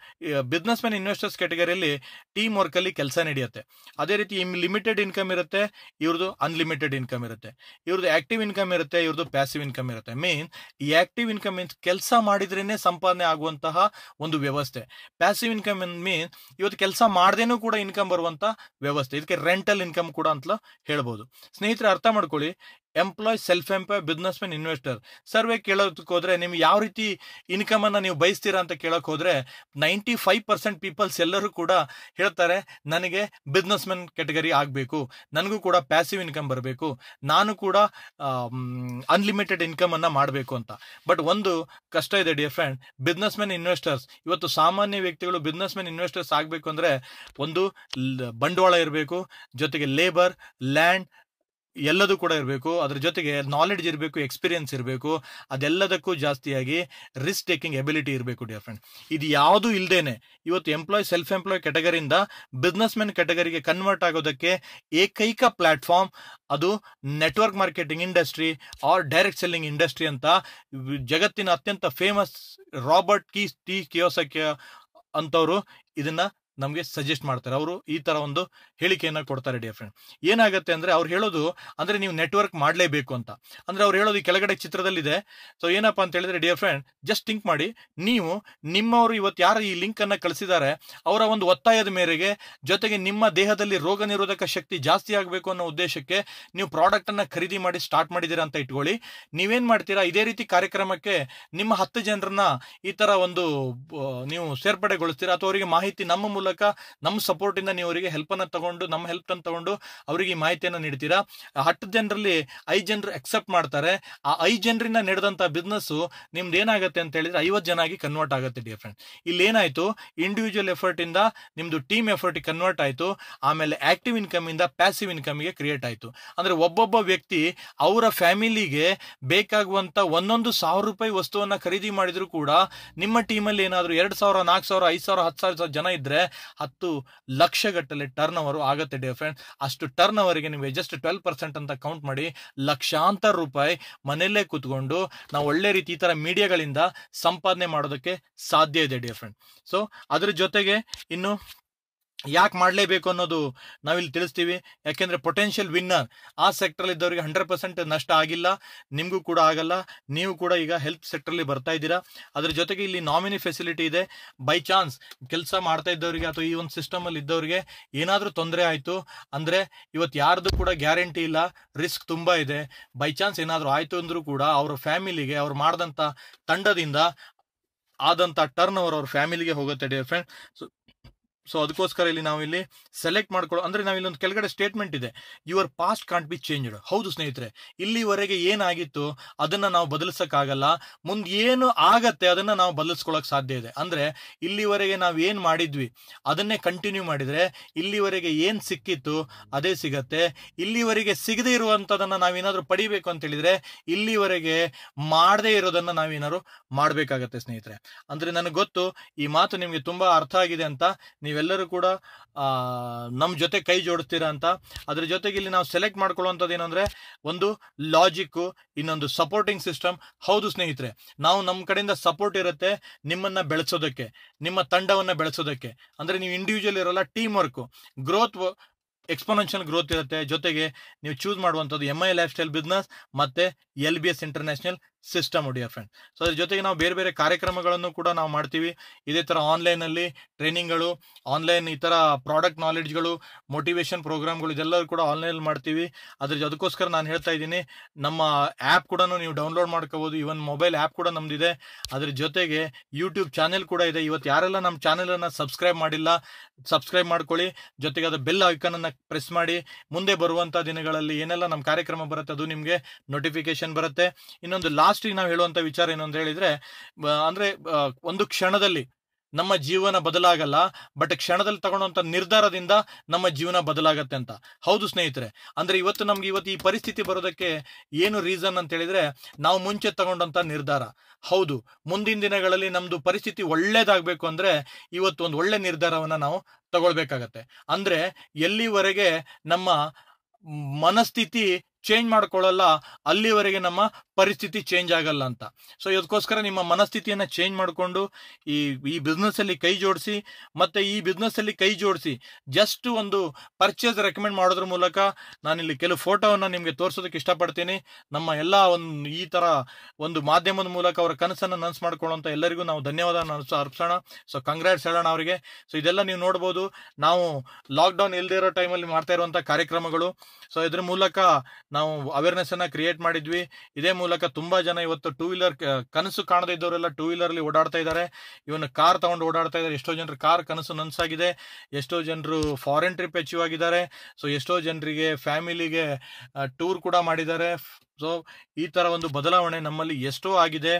ಬಿಸ್ನೆಸ್ ಮ್ಯಾನ್ ಇನ್ವೆಸ್ಟರ್ಸ್ ಕ್ಯಾಟಗರಿಯಲ್ಲಿ ಟೀಮ್ ವರ್ಕಲ್ಲಿ ಕೆಲಸ ನಡೆಯುತ್ತೆ. ಅದೇ ರೀತಿ ಲಿಮಿಟೆಡ್ ಇನ್ಕಮ್ ಇರುತ್ತೆ ಇವ್ರದ್ದು ಅನ್ಲಿಮಿಟೆಡ್ ಇನ್ಕಮ್ ಇರುತ್ತೆ. ಇವ್ರದ್ದು ಆ್ಯಕ್ಟಿವ್ ಇನ್ಕಮ್ ಇರುತ್ತೆ ಇವ್ರದ್ದು ಪ್ಯಾಸಿವ್ ಇನ್ಕಮ್ ಇರುತ್ತೆ. ಮೀನ್ ಈ ಆ್ಯಕ್ಟಿವ್ ಇನ್ಕಮ್ ಮೀನ್ಸ್ ಕೆಲಸ ಮಾಡಿದ್ರೇನೆ ಸಂಪಾದನೆ ಆಗುವಂತಹ ಒಂದು ವ್ಯವಸ್ಥೆ. ಪ್ಯಾಸಿವ್ ಇನ್ಕಮ್ ಮೀನ್ ಇವತ್ತು ಕೆಲಸ ಮಾಡದೇನೂ ಕೂಡ ಇನ್ಕಮ್ ಬರುವಂಥ ವ್ಯವಸ್ಥೆ. ಇದಕ್ಕೆ ರೆಂಟಲ್ ಇನ್ಕಮ್ ಕೂಡ ಅಂತ ಹೇಳ್ಬೋದು. ಸ್ನೇಹಿತರೆ, ಅರ್ಥ ಮಾಡ್ಕೊಳ್ಳಿ. Employee self employee businessman investor survey ಕೇಳೋದಕ್ಕೆ ಹೋದ್ರೆ ನಿಮ್ಗೆ ಯಾವ ರೀತಿ ಇನ್ಕಮ್ ಅನ್ನ ನೀವು ಬಯಸ್ತೀರಾ ಅಂತ ಕೇಳಕ್ ಹೋದ್ರೆ ನೈಂಟಿ ಫೈವ್ ಪರ್ಸೆಂಟ್ ಪೀಪಲ್ಸ್ ಎಲ್ಲರೂ ಕೂಡ ಹೇಳ್ತಾರೆ, ನನಗೆ ಬಿಸ್ನೆಸ್ ಮ್ಯಾನ್ ಕೆಟಗರಿ ಆಗಬೇಕು. ನನಗೂ ಕೂಡ ಪ್ಯಾಸಿವ್ ಇನ್ಕಮ್ ಬರಬೇಕು. ನಾನು ಕೂಡ ಅನ್ಲಿಮಿಟೆಡ್ ಇನ್ಕಮ್ ಅನ್ನ ಮಾಡಬೇಕು ಅಂತ. ಬಟ್ ಒಂದು ಕಷ್ಟ ಇದೆ dear friend business man investors ಇವತ್ತು ಸಾಮಾನ್ಯ ವ್ಯಕ್ತಿಗಳು ಬಿಸ್ನೆಸ್ ಮ್ಯಾನ್ ಇನ್ವೆಸ್ಟರ್ಸ್ ಆಗಬೇಕು ಅಂದ್ರೆ ಒಂದು ಬಂಡವಾಳ ಇರಬೇಕು, ಜೊತೆಗೆ ಲೇಬರ್ ಲ್ಯಾಂಡ್ ಎಲ್ಲದೂ ಕೂಡ ಇರಬೇಕು. ಅದ್ರ ಜೊತೆಗೆ ನಾಲೆಡ್ಜ್ ಇರಬೇಕು ಎಕ್ಸ್ಪೀರಿಯನ್ಸ್ ಇರಬೇಕು. ಅದೆಲ್ಲದಕ್ಕೂ ಜಾಸ್ತಿಯಾಗಿ ರಿಸ್ಕ್ ಟೇಕಿಂಗ್ ಎಬಿಲಿಟಿ ಇರಬೇಕು ಡಿಯರ್ ಫ್ರೆಂಡ್ ಇದು ಯಾವುದೂ ಇಲ್ಲದೇನೆ ಇವತ್ತು ಎಂಪ್ಲಾಯ್ ಸೆಲ್ಫ್ ಎಂಪ್ಲಾಯ್ ಕೆಟಗರಿಯಿಂದ ಬಿಸ್ನೆಸ್ ಮೆನ್ ಕೆಟಗರಿಗೆ ಕನ್ವರ್ಟ್ ಆಗೋದಕ್ಕೆ ಏಕೈಕ ಪ್ಲಾಟ್ಫಾರ್ಮ್ ಅದು network marketing industry or direct selling industry ಅಂತ ಜಗತ್ತಿನ ಅತ್ಯಂತ ಫೇಮಸ್ ರಾಬರ್ಟ್ ಕೀ ಟಿ ಕಿಯೋಸಕ್ಕೆ ಅಂತವರು ಇದನ್ನ ನಮಗೆ ಸಜೆಸ್ಟ್ ಮಾಡ್ತಾರೆ. ಅವರು ಈ ತರ ಒಂದು ಹೇಳಿಕೆಯನ್ನ ಕೊಡ್ತಾರೆ ಡಿಯರ್ ಫ್ರೆಂಡ್ ಏನಾಗುತ್ತೆ ಅಂದ್ರೆ ಅವ್ರು ಹೇಳೋದು, ಅಂದ್ರೆ ನೀವು ನೆಟ್ವರ್ಕ್ ಮಾಡಲೇಬೇಕು ಅಂತ. ಅಂದ್ರೆ ಅವ್ರು ಹೇಳೋದು ಕೆಳಗಡೆ ಚಿತ್ರದಲ್ಲಿದೆ. ಸೊ ಏನಪ್ಪಾ ಅಂತ ಹೇಳಿದ್ರೆ ಡಿಯರ್ ಫ್ರೆಂಡ್ ಜಸ್ಟ್ ಥಿಂಕ್ ಮಾಡಿ. ನೀವು ನಿಮ್ಮವರು ಇವತ್ತು ಯಾರು ಈ ಲಿಂಕ್ ಅನ್ನ ಕಳಿಸಿದ್ದಾರೆ ಅವರ ಒಂದು ಒತ್ತಾಯದ ಮೇರೆಗೆ ಜೊತೆಗೆ ನಿಮ್ಮ ದೇಹದಲ್ಲಿ ರೋಗ ನಿರೋಧಕ ಶಕ್ತಿ ಜಾಸ್ತಿ ಆಗಬೇಕು ಅನ್ನೋ ಉದ್ದೇಶಕ್ಕೆ ನೀವು ಪ್ರಾಡಕ್ಟ್ ಅನ್ನ ಖರೀದಿ ಮಾಡಿ ಸ್ಟಾರ್ಟ್ ಮಾಡಿದ್ದೀರಾ ಅಂತ ಇಟ್ಕೊಳ್ಳಿ. ನೀವೇನ್ ಮಾಡ್ತೀರಾ? ಇದೇ ರೀತಿ ಕಾರ್ಯಕ್ರಮಕ್ಕೆ ನಿಮ್ಮ ಹತ್ತು ಜನರನ್ನ ಈ ತರ ಒಂದು ನೀವು ಸೇರ್ಪಡೆಗೊಳಿಸ್ತೀರಾ? ಅಥವಾ ಅವರಿಗೆ ಮಾಹಿತಿ ನಮ್ಮ ಮೂಲಕ ನಮ್ಮ ಸಪೋರ್ಟ್ ಇಂದ ನೀವು ಅವರಿಗೆ ಹೆಲ್ಪ್ ಅನ್ನ ತಗೊಂಡು, ನಮ್ಮ ಹೆಲ್ಪ್ ಅನ್ನು ತಗೊಂಡು ಅವರಿಗೆ ಮಾಹಿತಿಯನ್ನು ನೀಡ್ತೀರಾ? ಹತ್ತು ಜನರಲ್ಲಿ ಐದು ಜನರು ಅಕ್ಸೆಪ್ಟ್ ಮಾಡ್ತಾರೆ. ಆ ಐದು ಜನರಿಂದ ನಡೆದಂತ ಬಿಸ್ನೆಸ್ ನಿಮ್ದು ಏನಾಗುತ್ತೆ ಅಂತ ಹೇಳಿದ್ರೆ ಐವತ್ತು ಜನ ಆಗಿ ಕನ್ವರ್ಟ್ ಆಗುತ್ತೆ ಡಿಯರ್ ಫ್ರೆಂಡ್ ಇಲ್ಲಿ ಏನಾಯ್ತು? ಇಂಡಿವಿಜುವಲ್ ಎಫರ್ಟ್ ಇಂದ ನಿಮ್ದು ಟೀಮ್ ಎಫರ್ಟ್ ಕನ್ವರ್ಟ್ ಆಯ್ತು. ಆಮೇಲೆ ಆಕ್ಟಿವ್ ಇನ್ಕಮ್ ಇಂದ ಪ್ಯಾಸಿವ್ ಇನ್ಕಮ್ಗೆ ಕ್ರಿಯೇಟ್ ಆಯ್ತು. ಅಂದ್ರೆ ಒಬ್ಬೊಬ್ಬ ವ್ಯಕ್ತಿ ಅವರ ಫ್ಯಾಮಿಲಿಗೆ ಬೇಕಾಗುವಂತ ಒಂದೊಂದು ಸಾವಿರ ರೂಪಾಯಿ ವಸ್ತುವನ್ನ ಖರೀದಿ ಮಾಡಿದ್ರು ಕೂಡ ನಿಮ್ಮ ಟೀಮಲ್ಲಿ ಏನಾದ್ರು ಎರಡ್ ಸಾವಿರ, ನಾಲ್ಕು ಸಾವಿರ, ಐದು ಸಾವಿರ, ಹತ್ತು ಸಾವಿರ ಜನ ಇದ್ರೆ ಹತ್ತು ಲಕ್ಷ ಗಟ್ಟಲೆ ಟರ್ನ್ ಅವರು ಆಗುತ್ತೆ ಡಿಯರ್ ಫ್ರೆಂಡ್ ಅಷ್ಟು ಟರ್ನ್ ಅವರಿಗೆ ನೀವು ಜಸ್ಟ್ ಟ್ವೆಲ್ ಪರ್ಸೆಂಟ್ ಅಂತ ಕೌಂಟ್ ಮಾಡಿ ಲಕ್ಷಾಂತರ ರೂಪಾಯಿ ಮನೆಯಲ್ಲೇ ಕೂತ್ಕೊಂಡು ನಾವು ಒಳ್ಳೆ ರೀತಿ ಈ ತರ ಮೀಡಿಯಾಗಳಿಂದ ಸಂಪಾದನೆ ಮಾಡೋದಕ್ಕೆ ಸಾಧ್ಯ ಇದೆ ಡಿಯರ್ ಫ್ರೆಂಡ್ ಸೊ ಅದ್ರ ಜೊತೆಗೆ ಇನ್ನು ಯಾಕೆ ಮಾಡಲೇಬೇಕು ಅನ್ನೋದು ನಾವಿಲ್ಲಿ ತಿಳಿಸ್ತೀವಿ. ಯಾಕೆಂದ್ರೆ ಪೊಟೆನ್ಷಿಯಲ್ ವಿನ್ನರ್ ಆ ಸೆಕ್ಟರ್ ಇದ್ದವರಿಗೆ ಹಂಡ್ರೆಡ್ ಪರ್ಸೆಂಟ್ ನಷ್ಟ ಆಗಿಲ್ಲ. ನಿಮಗೂ ಕೂಡ ಆಗಲ್ಲ. ನೀವು ಕೂಡ ಈಗ ಹೆಲ್ತ್ ಸೆಕ್ಟ್ರಲ್ಲಿ ಬರ್ತಾ ಇದ್ದೀರಾ. ಅದ್ರ ಜೊತೆಗೆ ಇಲ್ಲಿ ನಾಮಿನಿ ಫೆಸಿಲಿಟಿ ಇದೆ. ಬೈ ಚಾನ್ಸ್ ಕೆಲಸ ಮಾಡ್ತಾ ಇದ್ದವರಿಗೆ ಅಥವಾ ಈ ಒಂದು ಸಿಸ್ಟಮಲ್ಲಿ ಇದ್ದವರಿಗೆ ಏನಾದರೂ ತೊಂದರೆ ಆಯಿತು ಅಂದರೆ ಇವತ್ತು ಯಾರ್ದು ಕೂಡ ಗ್ಯಾರಂಟಿ ಇಲ್ಲ. ರಿಸ್ಕ್ ತುಂಬ ಇದೆ. ಬೈ ಚಾನ್ಸ್ ಏನಾದರೂ ಆಯಿತು ಅಂದರೂ ಕೂಡ ಅವರ ಫ್ಯಾಮಿಲಿಗೆ ಅವ್ರು ಮಾಡಿದಂಥ ತಂಡದಿಂದ ಆದಂಥ ಟರ್ನ್ ಓವರ್ ಅವ್ರ ಫ್ಯಾಮಿಲಿಗೆ ಹೋಗುತ್ತೆ ಡಿಯರ್ ಫ್ರೆಂಡ್ ಸೊ ಅದಕ್ಕೋಸ್ಕರ ಇಲ್ಲಿ ನಾವು ಇಲ್ಲಿ ಸೆಲೆಕ್ಟ್ ಮಾಡ್ಕೊಳ್ಳೋ, ಅಂದ್ರೆ ನಾವು ಇಲ್ಲೊಂದು ಕೆಳಗಡೆ ಸ್ಟೇಟ್ಮೆಂಟ್ ಇದೆ. Your past can't be changed ಹೌದು ಸ್ನೇಹಿತರೆ, ಇಲ್ಲಿವರೆಗೆ ಏನಾಗಿತ್ತು, ಅದನ್ನ ನಾವು ಬದಲಿಸಕ್ಕಾಗಲ್ಲ. ಮುಂದೆ ಏನು ಆಗತ್ತೆ, ಅದನ್ನ ನಾವು ಬದಲಿಸ್ಕೊಳ್ಳೋಕೆ ಸಾಧ್ಯ ಇದೆ. ಅಂದ್ರೆ, ಇಲ್ಲಿವರೆಗೆ ನಾವು ಏನು ಮಾಡಿದ್ವಿ, ಅದನ್ನೇ ಕಂಟಿನ್ಯೂ ಮಾಡಿದ್ರೆ, ಇಲ್ಲಿವರೆಗೆ ಏನು ಸಿಕ್ಕಿತ್ತು, ಅದೇ ಸಿಗತ್ತೆ. ಇಲ್ಲಿವರೆಗೆ ಸಿಗದೇ ಇರುವಂತದನ್ನ ನಾವೇನಾದರೂ ಪಡಿಬೇಕು ಅಂತ ಹೇಳಿದ್ರೆ, ಇಲ್ಲಿವರೆಗೆ ಮಾಡದೇ ಇರೋದನ್ನ ನಾವೇನಾದ್ರು ಮಾಡಬೇಕಾಗತ್ತೆ ಸ್ನೇಹಿತರೆ. ಅಂದ್ರೆ, ನನಗೆ ಗೊತ್ತು, ಈ ಮಾತು ನಿಮಗೆ ತುಂಬಾ ಅರ್ಥ ಆಗಿದೆ ಅಂತ ನೀವೆಲ್ಲರೂ ಕೂಡ ನಮ್ಮ ನಮ್ ಜೊತೆ ಕೈ ಜೋಡಿಸ್ತೀರಾ ಅಂತ, ಅದ್ರ ಜೊತೆಗೆ ಇಲ್ಲಿ ನಾವು ಸೆಲೆಕ್ಟ್ ಮಾಡ್ಕೊಳ್ಳುವಂಥದ್ದು ಏನಂದರೆ ಒಂದು ಲಾಜಿಕ್ಕು ಇನ್ನೊಂದು ಸಪೋರ್ಟಿಂಗ್ ಸಿಸ್ಟಮ್ ಹೌದು ಸ್ನೇಹಿತರೆ, ನಾವು ನಮ್ಮ ಕಡೆಯಿಂದ ಸಪೋರ್ಟ್ ಇರುತ್ತೆ ನಿಮ್ಮನ್ನ ಬೆಳೆಸೋದಕ್ಕೆ, ನಿಮ್ಮ ತಂಡವನ್ನು ಬೆಳೆಸೋದಕ್ಕೆ. ಅಂದ್ರೆ ನೀವು ಇಂಡಿವಿಜುವಲ್ ಇರಲ್ಲ team work growth exponential growth ಇರುತ್ತೆ. ಜೊತೆಗೆ ನೀವು ಚೂಸ್ ಮಾಡುವಂಥದ್ದು M I lifestyle business ಮತ್ತೆ L B S international system dear friend so ಅದ್ರ ಜೊತೆಗೆ ನಾವು ಬೇರೆ ಬೇರೆ ಕಾರ್ಯಕ್ರಮಗಳನ್ನು ಕೂಡ ನಾವು ಮಾಡ್ತೀವಿ. ಇದೇ ತರ ಆನ್ಲೈನ್ ಅಲ್ಲಿ ಟ್ರೈನಿಂಗ್ಗಳು ಆನ್ಲೈನ್ ಈ ತರ ಪ್ರಾಡಕ್ಟ್ ನಾಲೆಡ್ಜ್ಗಳು ಮೋಟಿವೇಶನ್ ಪ್ರೋಗ್ರಾಮ್ಗಳು ಇದೆಲ್ಲರೂ ಕೂಡ ಆನ್ಲೈನ್ ಮಾಡ್ತೀವಿ. ಅದ್ರ ಅದಕ್ಕೋಸ್ಕರ ನಾನು ಹೇಳ್ತಾ ಇದ್ದೀನಿ, ನಮ್ಮ ಆ್ಯಪ್ ಕೂಡ ನೀವು ಡೌನ್ಲೋಡ್ ಮಾಡ್ಕೋಬಹುದು ಇವನ್ ಮೊಬೈಲ್ ಆ್ಯಪ್ ಕೂಡ ನಮ್ದಿದೆ. ಅದ್ರ ಜೊತೆಗೆ ಯೂಟ್ಯೂಬ್ ಚಾನೆಲ್ ಕೂಡ ಇದೆ. ಇವತ್ತು ಯಾರೆಲ್ಲ ನಮ್ಮ ಚಾನೆಲ್ ಅನ್ನ ಸಬ್ಸ್ಕ್ರೈಬ್ ಮಾಡಿಲ್ಲ ಸಬ್ಸ್ಕ್ರೈಬ್ ಮಾಡ್ಕೊಳ್ಳಿ. ಜೊತೆಗೆ ಅದು ಬೆಲ್ ಐಕನನ್ನು ಪ್ರೆಸ್ ಮಾಡಿ. ಮುಂದೆ ಬರುವಂಥ ದಿನಗಳಲ್ಲಿ ಏನೆಲ್ಲ ನಮ್ಮ ಕಾರ್ಯಕ್ರಮ ಬರುತ್ತೆ, ಅದು ನಿಮಗೆ ನೋಟಿಫಿಕೇಶನ್ ಬರುತ್ತೆ. ಇನ್ನೊಂದು ಲಾಸ್ಟ್ ಲಾಸ್ಟಿಗೆ ನಾವು ಹೇಳುವಂತ ವಿಚಾರ ಏನು ಅಂತ ಹೇಳಿದ್ರೆ ಅಂದ್ರೆ ಒಂದು ಕ್ಷಣದಲ್ಲಿ ನಮ್ಮ ಜೀವನ ಬದಲಾಗಲ್ಲ, ಬಟ್ ಕ್ಷಣದಲ್ಲಿ ತಗೊಳ್ಳುವಂಥ ನಿರ್ಧಾರದಿಂದ ನಮ್ಮ ಜೀವನ ಬದಲಾಗತ್ತೆ ಅಂತ. ಹೌದು ಸ್ನೇಹಿತರೆ, ಅಂದ್ರೆ ಇವತ್ತು ನಮ್ಗೆ ಇವತ್ತು ಈ ಪರಿಸ್ಥಿತಿ ಬರೋದಕ್ಕೆ ಏನು ರೀಸನ್ ಅಂತ ಹೇಳಿದ್ರೆ, ನಾವು ಮುಂಚೆ ತಗೊಂಡಂತ ನಿರ್ಧಾರ. ಹೌದು, ಮುಂದಿನ ದಿನಗಳಲ್ಲಿ ನಮ್ದು ಪರಿಸ್ಥಿತಿ ಒಳ್ಳೇದಾಗಬೇಕು ಅಂದ್ರೆ ಇವತ್ತು ಒಂದು ಒಳ್ಳೆ ನಿರ್ಧಾರವನ್ನ ನಾವು ತಗೊಳ್ಬೇಕಾಗತ್ತೆ. ಅಂದ್ರೆ ಎಲ್ಲಿವರೆಗೆ ನಮ್ಮ ಮನಸ್ಥಿತಿ ಚೇಂಜ್ ಮಾಡ್ಕೊಳ್ಳಲ್ಲ, ಅಲ್ಲಿವರೆಗೆ ನಮ್ಮ ಪರಿಸ್ಥಿತಿ ಚೇಂಜ್ ಆಗಲ್ಲ ಅಂತ. ಸೊ ಇದಕ್ಕೋಸ್ಕರ ನಿಮ್ಮ ಮನಸ್ಥಿತಿಯನ್ನು ಚೇಂಜ್ ಮಾಡಿಕೊಂಡು ಈ ಈ ಬಿಸ್ನೆಸ್ಸಲ್ಲಿ ಕೈ ಜೋಡಿಸಿ, ಮತ್ತು ಈ ಬಿಸ್ನೆಸ್ಸಲ್ಲಿ ಕೈ ಜೋಡಿಸಿ ಜಸ್ಟ್ ಒಂದು ಪರ್ಚೇಸ್ ರೆಕಮೆಂಡ್ ಮಾಡೋದ್ರ ಮೂಲಕ ನಾನಿಲ್ಲಿ ಕೆಲವು ಫೋಟೋವನ್ನು ನಿಮಗೆ ತೋರಿಸೋದಕ್ಕೆ ಇಷ್ಟಪಡ್ತೀನಿ. ನಮ್ಮ ಎಲ್ಲ ಒಂದು, ಈ ಥರ ಒಂದು ಮಾಧ್ಯಮದ ಮೂಲಕ ಅವರ ಕನಸನ್ನು ನನಸು ಮಾಡ್ಕೊಳ್ಳೋಂಥ ಎಲ್ಲರಿಗೂ ನಾವು ಧನ್ಯವಾದ ನನಸು ಅರ್ಪಿಸೋಣ. ಸೊ ಕಂಗ್ರಾಟ್ಸ್ ಹೇಳೋಣ ಅವರಿಗೆ. ಸೊ ಇದೆಲ್ಲ ನೀವು ನೋಡ್ಬೋದು. ನಾವು ಲಾಕ್ಡೌನ್ ಇಲ್ಲದೆ ಇರೋ ಟೈಮಲ್ಲಿ ಮಾಡ್ತಾ ಇರುವಂಥ ಕಾರ್ಯಕ್ರಮಗಳು. ಸೊ ಇದ್ರ ಮೂಲಕ ನಾವು ಅವೇರ್ನೆಸ್ ಅನ್ನ ಕ್ರಿಯೇಟ್ ಮಾಡಿದ್ವಿ. ಇದೇ ಮೂಲಕ ತುಂಬಾ ಜನ ಇವತ್ತು ಟೂ ವೀಲರ್ ಕನಸು ಕಾಣದೇ ಇದ್ದವರೆಲ್ಲ ಟೂ ವೀಲರ್ ಅಲ್ಲಿ ಓಡಾಡ್ತಾ ಇದ್ದಾರೆ. ಇವನ್ನ ಕಾರ್ ತಗೊಂಡು ಓಡಾಡ್ತಾ ಇದ್ದಾರೆ. ಎಷ್ಟೋ ಜನರು ಕಾರ್ ಕನಸು ನನ್ಸಾಗಿದೆ. ಎಷ್ಟೋ ಜನರು ಫಾರಿನ್ ಟ್ರಿಪ್ ಅಚೀವ್ ಆಗಿದ್ದಾರೆ ಸೊ ಎಷ್ಟೋ ಜನರಿಗೆ ಫ್ಯಾಮಿಲಿಗೆ ಟೂರ್ ಕೂಡ ಮಾಡಿದ್ದಾರೆ. ಸೊ ಈ ತರ ಒಂದು ಬದಲಾವಣೆ ನಮ್ಮಲ್ಲಿ ಎಷ್ಟೋ ಆಗಿದೆ.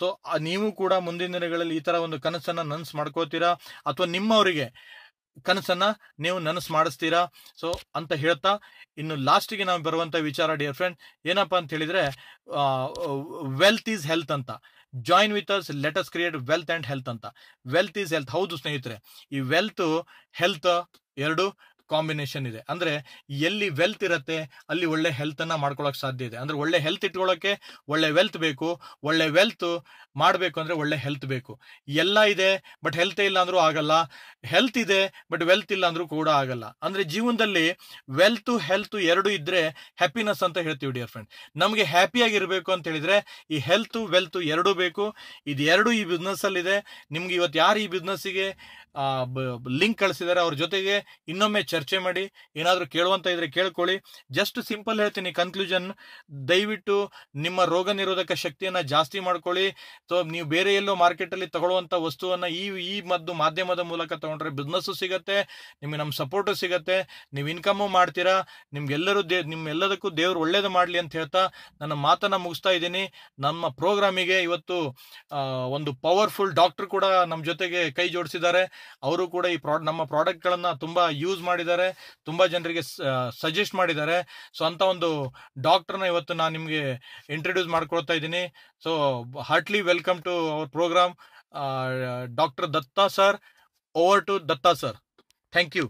ಸೊ ನೀವು ಕೂಡ ಮುಂದಿನ ದಿನಗಳಲ್ಲಿ ಈ ತರ ಒಂದು ಕನಸನ್ನ ನನ್ಸ್ ಮಾಡ್ಕೋತೀರಾ? ಅಥವಾ ನಿಮ್ಮವರಿಗೆ ಕನಸನ್ನ ನೀವು ನನಸು ಮಾಡಿಸ್ತೀರಾ? ಸೊ ಅಂತ ಹೇಳ್ತಾ, ಇನ್ನು ಲಾಸ್ಟಿಗೆ ನಾವು ಬರುವಂತ ವಿಚಾರ ಡಿಯರ್ ಫ್ರೆಂಡ್ ಏನಪ್ಪಾ ಅಂತ ಹೇಳಿದ್ರೆ ವೆಲ್ತ್ ಈಸ್ ಹೆಲ್ತ್ ಅಂತ. Join with us let us create wealth and health ಅಂತ. ವೆಲ್ತ್ ಈಸ್ ಹೆಲ್ತ್ ಹೌದು ಸ್ನೇಹಿತರೆ, ಈ ವೆಲ್ತ್ ಹೆಲ್ತ್ ಎರಡು ಕಾಂಬಿನೇಷನ್ ಇದೆ. ಅಂದ್ರೆ ಎಲ್ಲಿ ವೆಲ್ತ್ ಇರುತ್ತೆ, ಅಲ್ಲಿ ಒಳ್ಳೆ ಹೆಲ್ತ್ ಅನ್ನ ಮಾಡ್ಕೊಳಕ್ ಸಾಧ್ಯ ಇದೆ. ಅಂದ್ರೆ ಒಳ್ಳೆ ಹೆಲ್ತ್ ಇಟ್ಕೊಳ್ಳೋಕೆ ಒಳ್ಳೆ ವೆಲ್ತ್ ಬೇಕು, ಒಳ್ಳೆ ವೆಲ್ತ್ ಮಾಡಬೇಕು ಅಂದ್ರೆ ಒಳ್ಳೆ ಹೆಲ್ತ್ ಬೇಕು. ಎಲ್ಲ ಇದೆ ಬಟ್ ಹೆಲ್ತ್ ಇಲ್ಲ ಅಂದ್ರೂ ಆಗಲ್ಲ. ಹೆಲ್ತ್ ಇದೆ ಬಟ್ ವೆಲ್ತ್ ಇಲ್ಲ ಅಂದ್ರೂ ಕೂಡ ಆಗಲ್ಲ. ಅಂದ್ರೆ ಜೀವನದಲ್ಲಿ ವೆಲ್ತ್ ಹೆಲ್ತ್ ಎರಡು ಇದ್ರೆ ಹ್ಯಾಪಿನೆಸ್ ಅಂತ ಹೇಳ್ತೀವಿ ಡಿಯರ್ ಫ್ರೆಂಡ್ ನಮಗೆ ಹ್ಯಾಪಿಯಾಗಿ ಇರಬೇಕು ಅಂತ ಹೇಳಿದ್ರೆ ಈ ಹೆಲ್ತ್ ವೆಲ್ತ್ ಎರಡೂ ಬೇಕು. ಇದು ಎರಡು ಈ ಬಿಸ್ನೆಸ್ ಅಲ್ಲಿ ಇದೆ ನಿಮ್ಗೆ ಇವತ್ತು ಯಾರು ಈ ಬಿಸ್ನೆಸ್ಸಿಗೆ ಲಿಂಕ್ ಕಳಿಸಿದ್ದಾರೆ ಅವ್ರ ಜೊತೆಗೆ ಇನ್ನೊಮ್ಮೆ ಚರ್ಚೆ ಮಾಡಿ, ಏನಾದರೂ ಕೇಳುವಂತ ಇದ್ರೆ ಕೇಳ್ಕೊಳ್ಳಿ. ಜಸ್ಟ್ ಸಿಂಪಲ್ ಹೇಳ್ತೀನಿ ಕನ್ಕ್ಲೂಷನ್ ದಯವಿಟ್ಟು ನಿಮ್ಮ ರೋಗ ನಿರೋಧಕ ಶಕ್ತಿಯನ್ನ ಜಾಸ್ತಿ ಮಾಡ್ಕೊಳ್ಳಿ. ಸೊ, ನೀವು ಬೇರೆ ಎಲ್ಲೋ ಮಾರ್ಕೆಟಲ್ಲಿ ತಗೊಳ್ಳುವಂಥ ವಸ್ತುವನ್ನ ಈ ಈ ಮದ್ದು, ಮಾಧ್ಯಮದ ಮೂಲಕ ತಗೊಂಡ್ರೆ ಬಿಸ್ನೆಸ್ಸು ಸಿಗತ್ತೆ, ನಿಮಗೆ ನಮ್ಮ ಸಪೋರ್ಟು ಸಿಗತ್ತೆ, ನೀವು ಇನ್ಕಮು ಮಾಡ್ತೀರಾ, ನಿಮ್ಗೆಲ್ಲರೂ ದೇ, ನಿಮ್ಮೆಲ್ಲದಕ್ಕೂ ದೇವ್ರು ಒಳ್ಳೇದು ಮಾಡಲಿ ಅಂತ ಹೇಳ್ತಾ ನನ್ನ ಮಾತನ್ನ ಮುಗಿಸ್ತಾ ಇದ್ದೀನಿ. ನಮ್ಮ ಪ್ರೋಗ್ರಾಮಿಗೆ ಇವತ್ತು ಒಂದು ಪವರ್ಫುಲ್ ಡಾಕ್ಟರ್ ಕೂಡ ನಮ್ಮ ಜೊತೆಗೆ ಕೈ ಜೋಡಿಸಿದ್ದಾರೆ. ಅವರು ಕೂಡ ಈ ಪ್ರಾಡ್, ನಮ್ಮ ಪ್ರಾಡಕ್ಟ್ ತುಂಬ ತುಂಬಾ ಯೂಸ್ ಮಾಡಿದ್ದಾರೆ, ತುಂಬಾ ಜನರಿಗೆ ಸಜೆಸ್ಟ್ ಮಾಡಿದ್ದಾರೆ. ಸೊ, ಅಂತ ಒಂದು ಡಾಕ್ಟರ್ನ ಇವತ್ತು ನಾನು ನಿಮಗೆ ಇಂಟ್ರೊಡ್ಯೂಸ್ ಮಾಡ್ಕೊಳ್ತಾ ಇದ್ದೀನಿ. So, heartly welcome to our program doctor Datta sir, over to Datta sir. Thank you.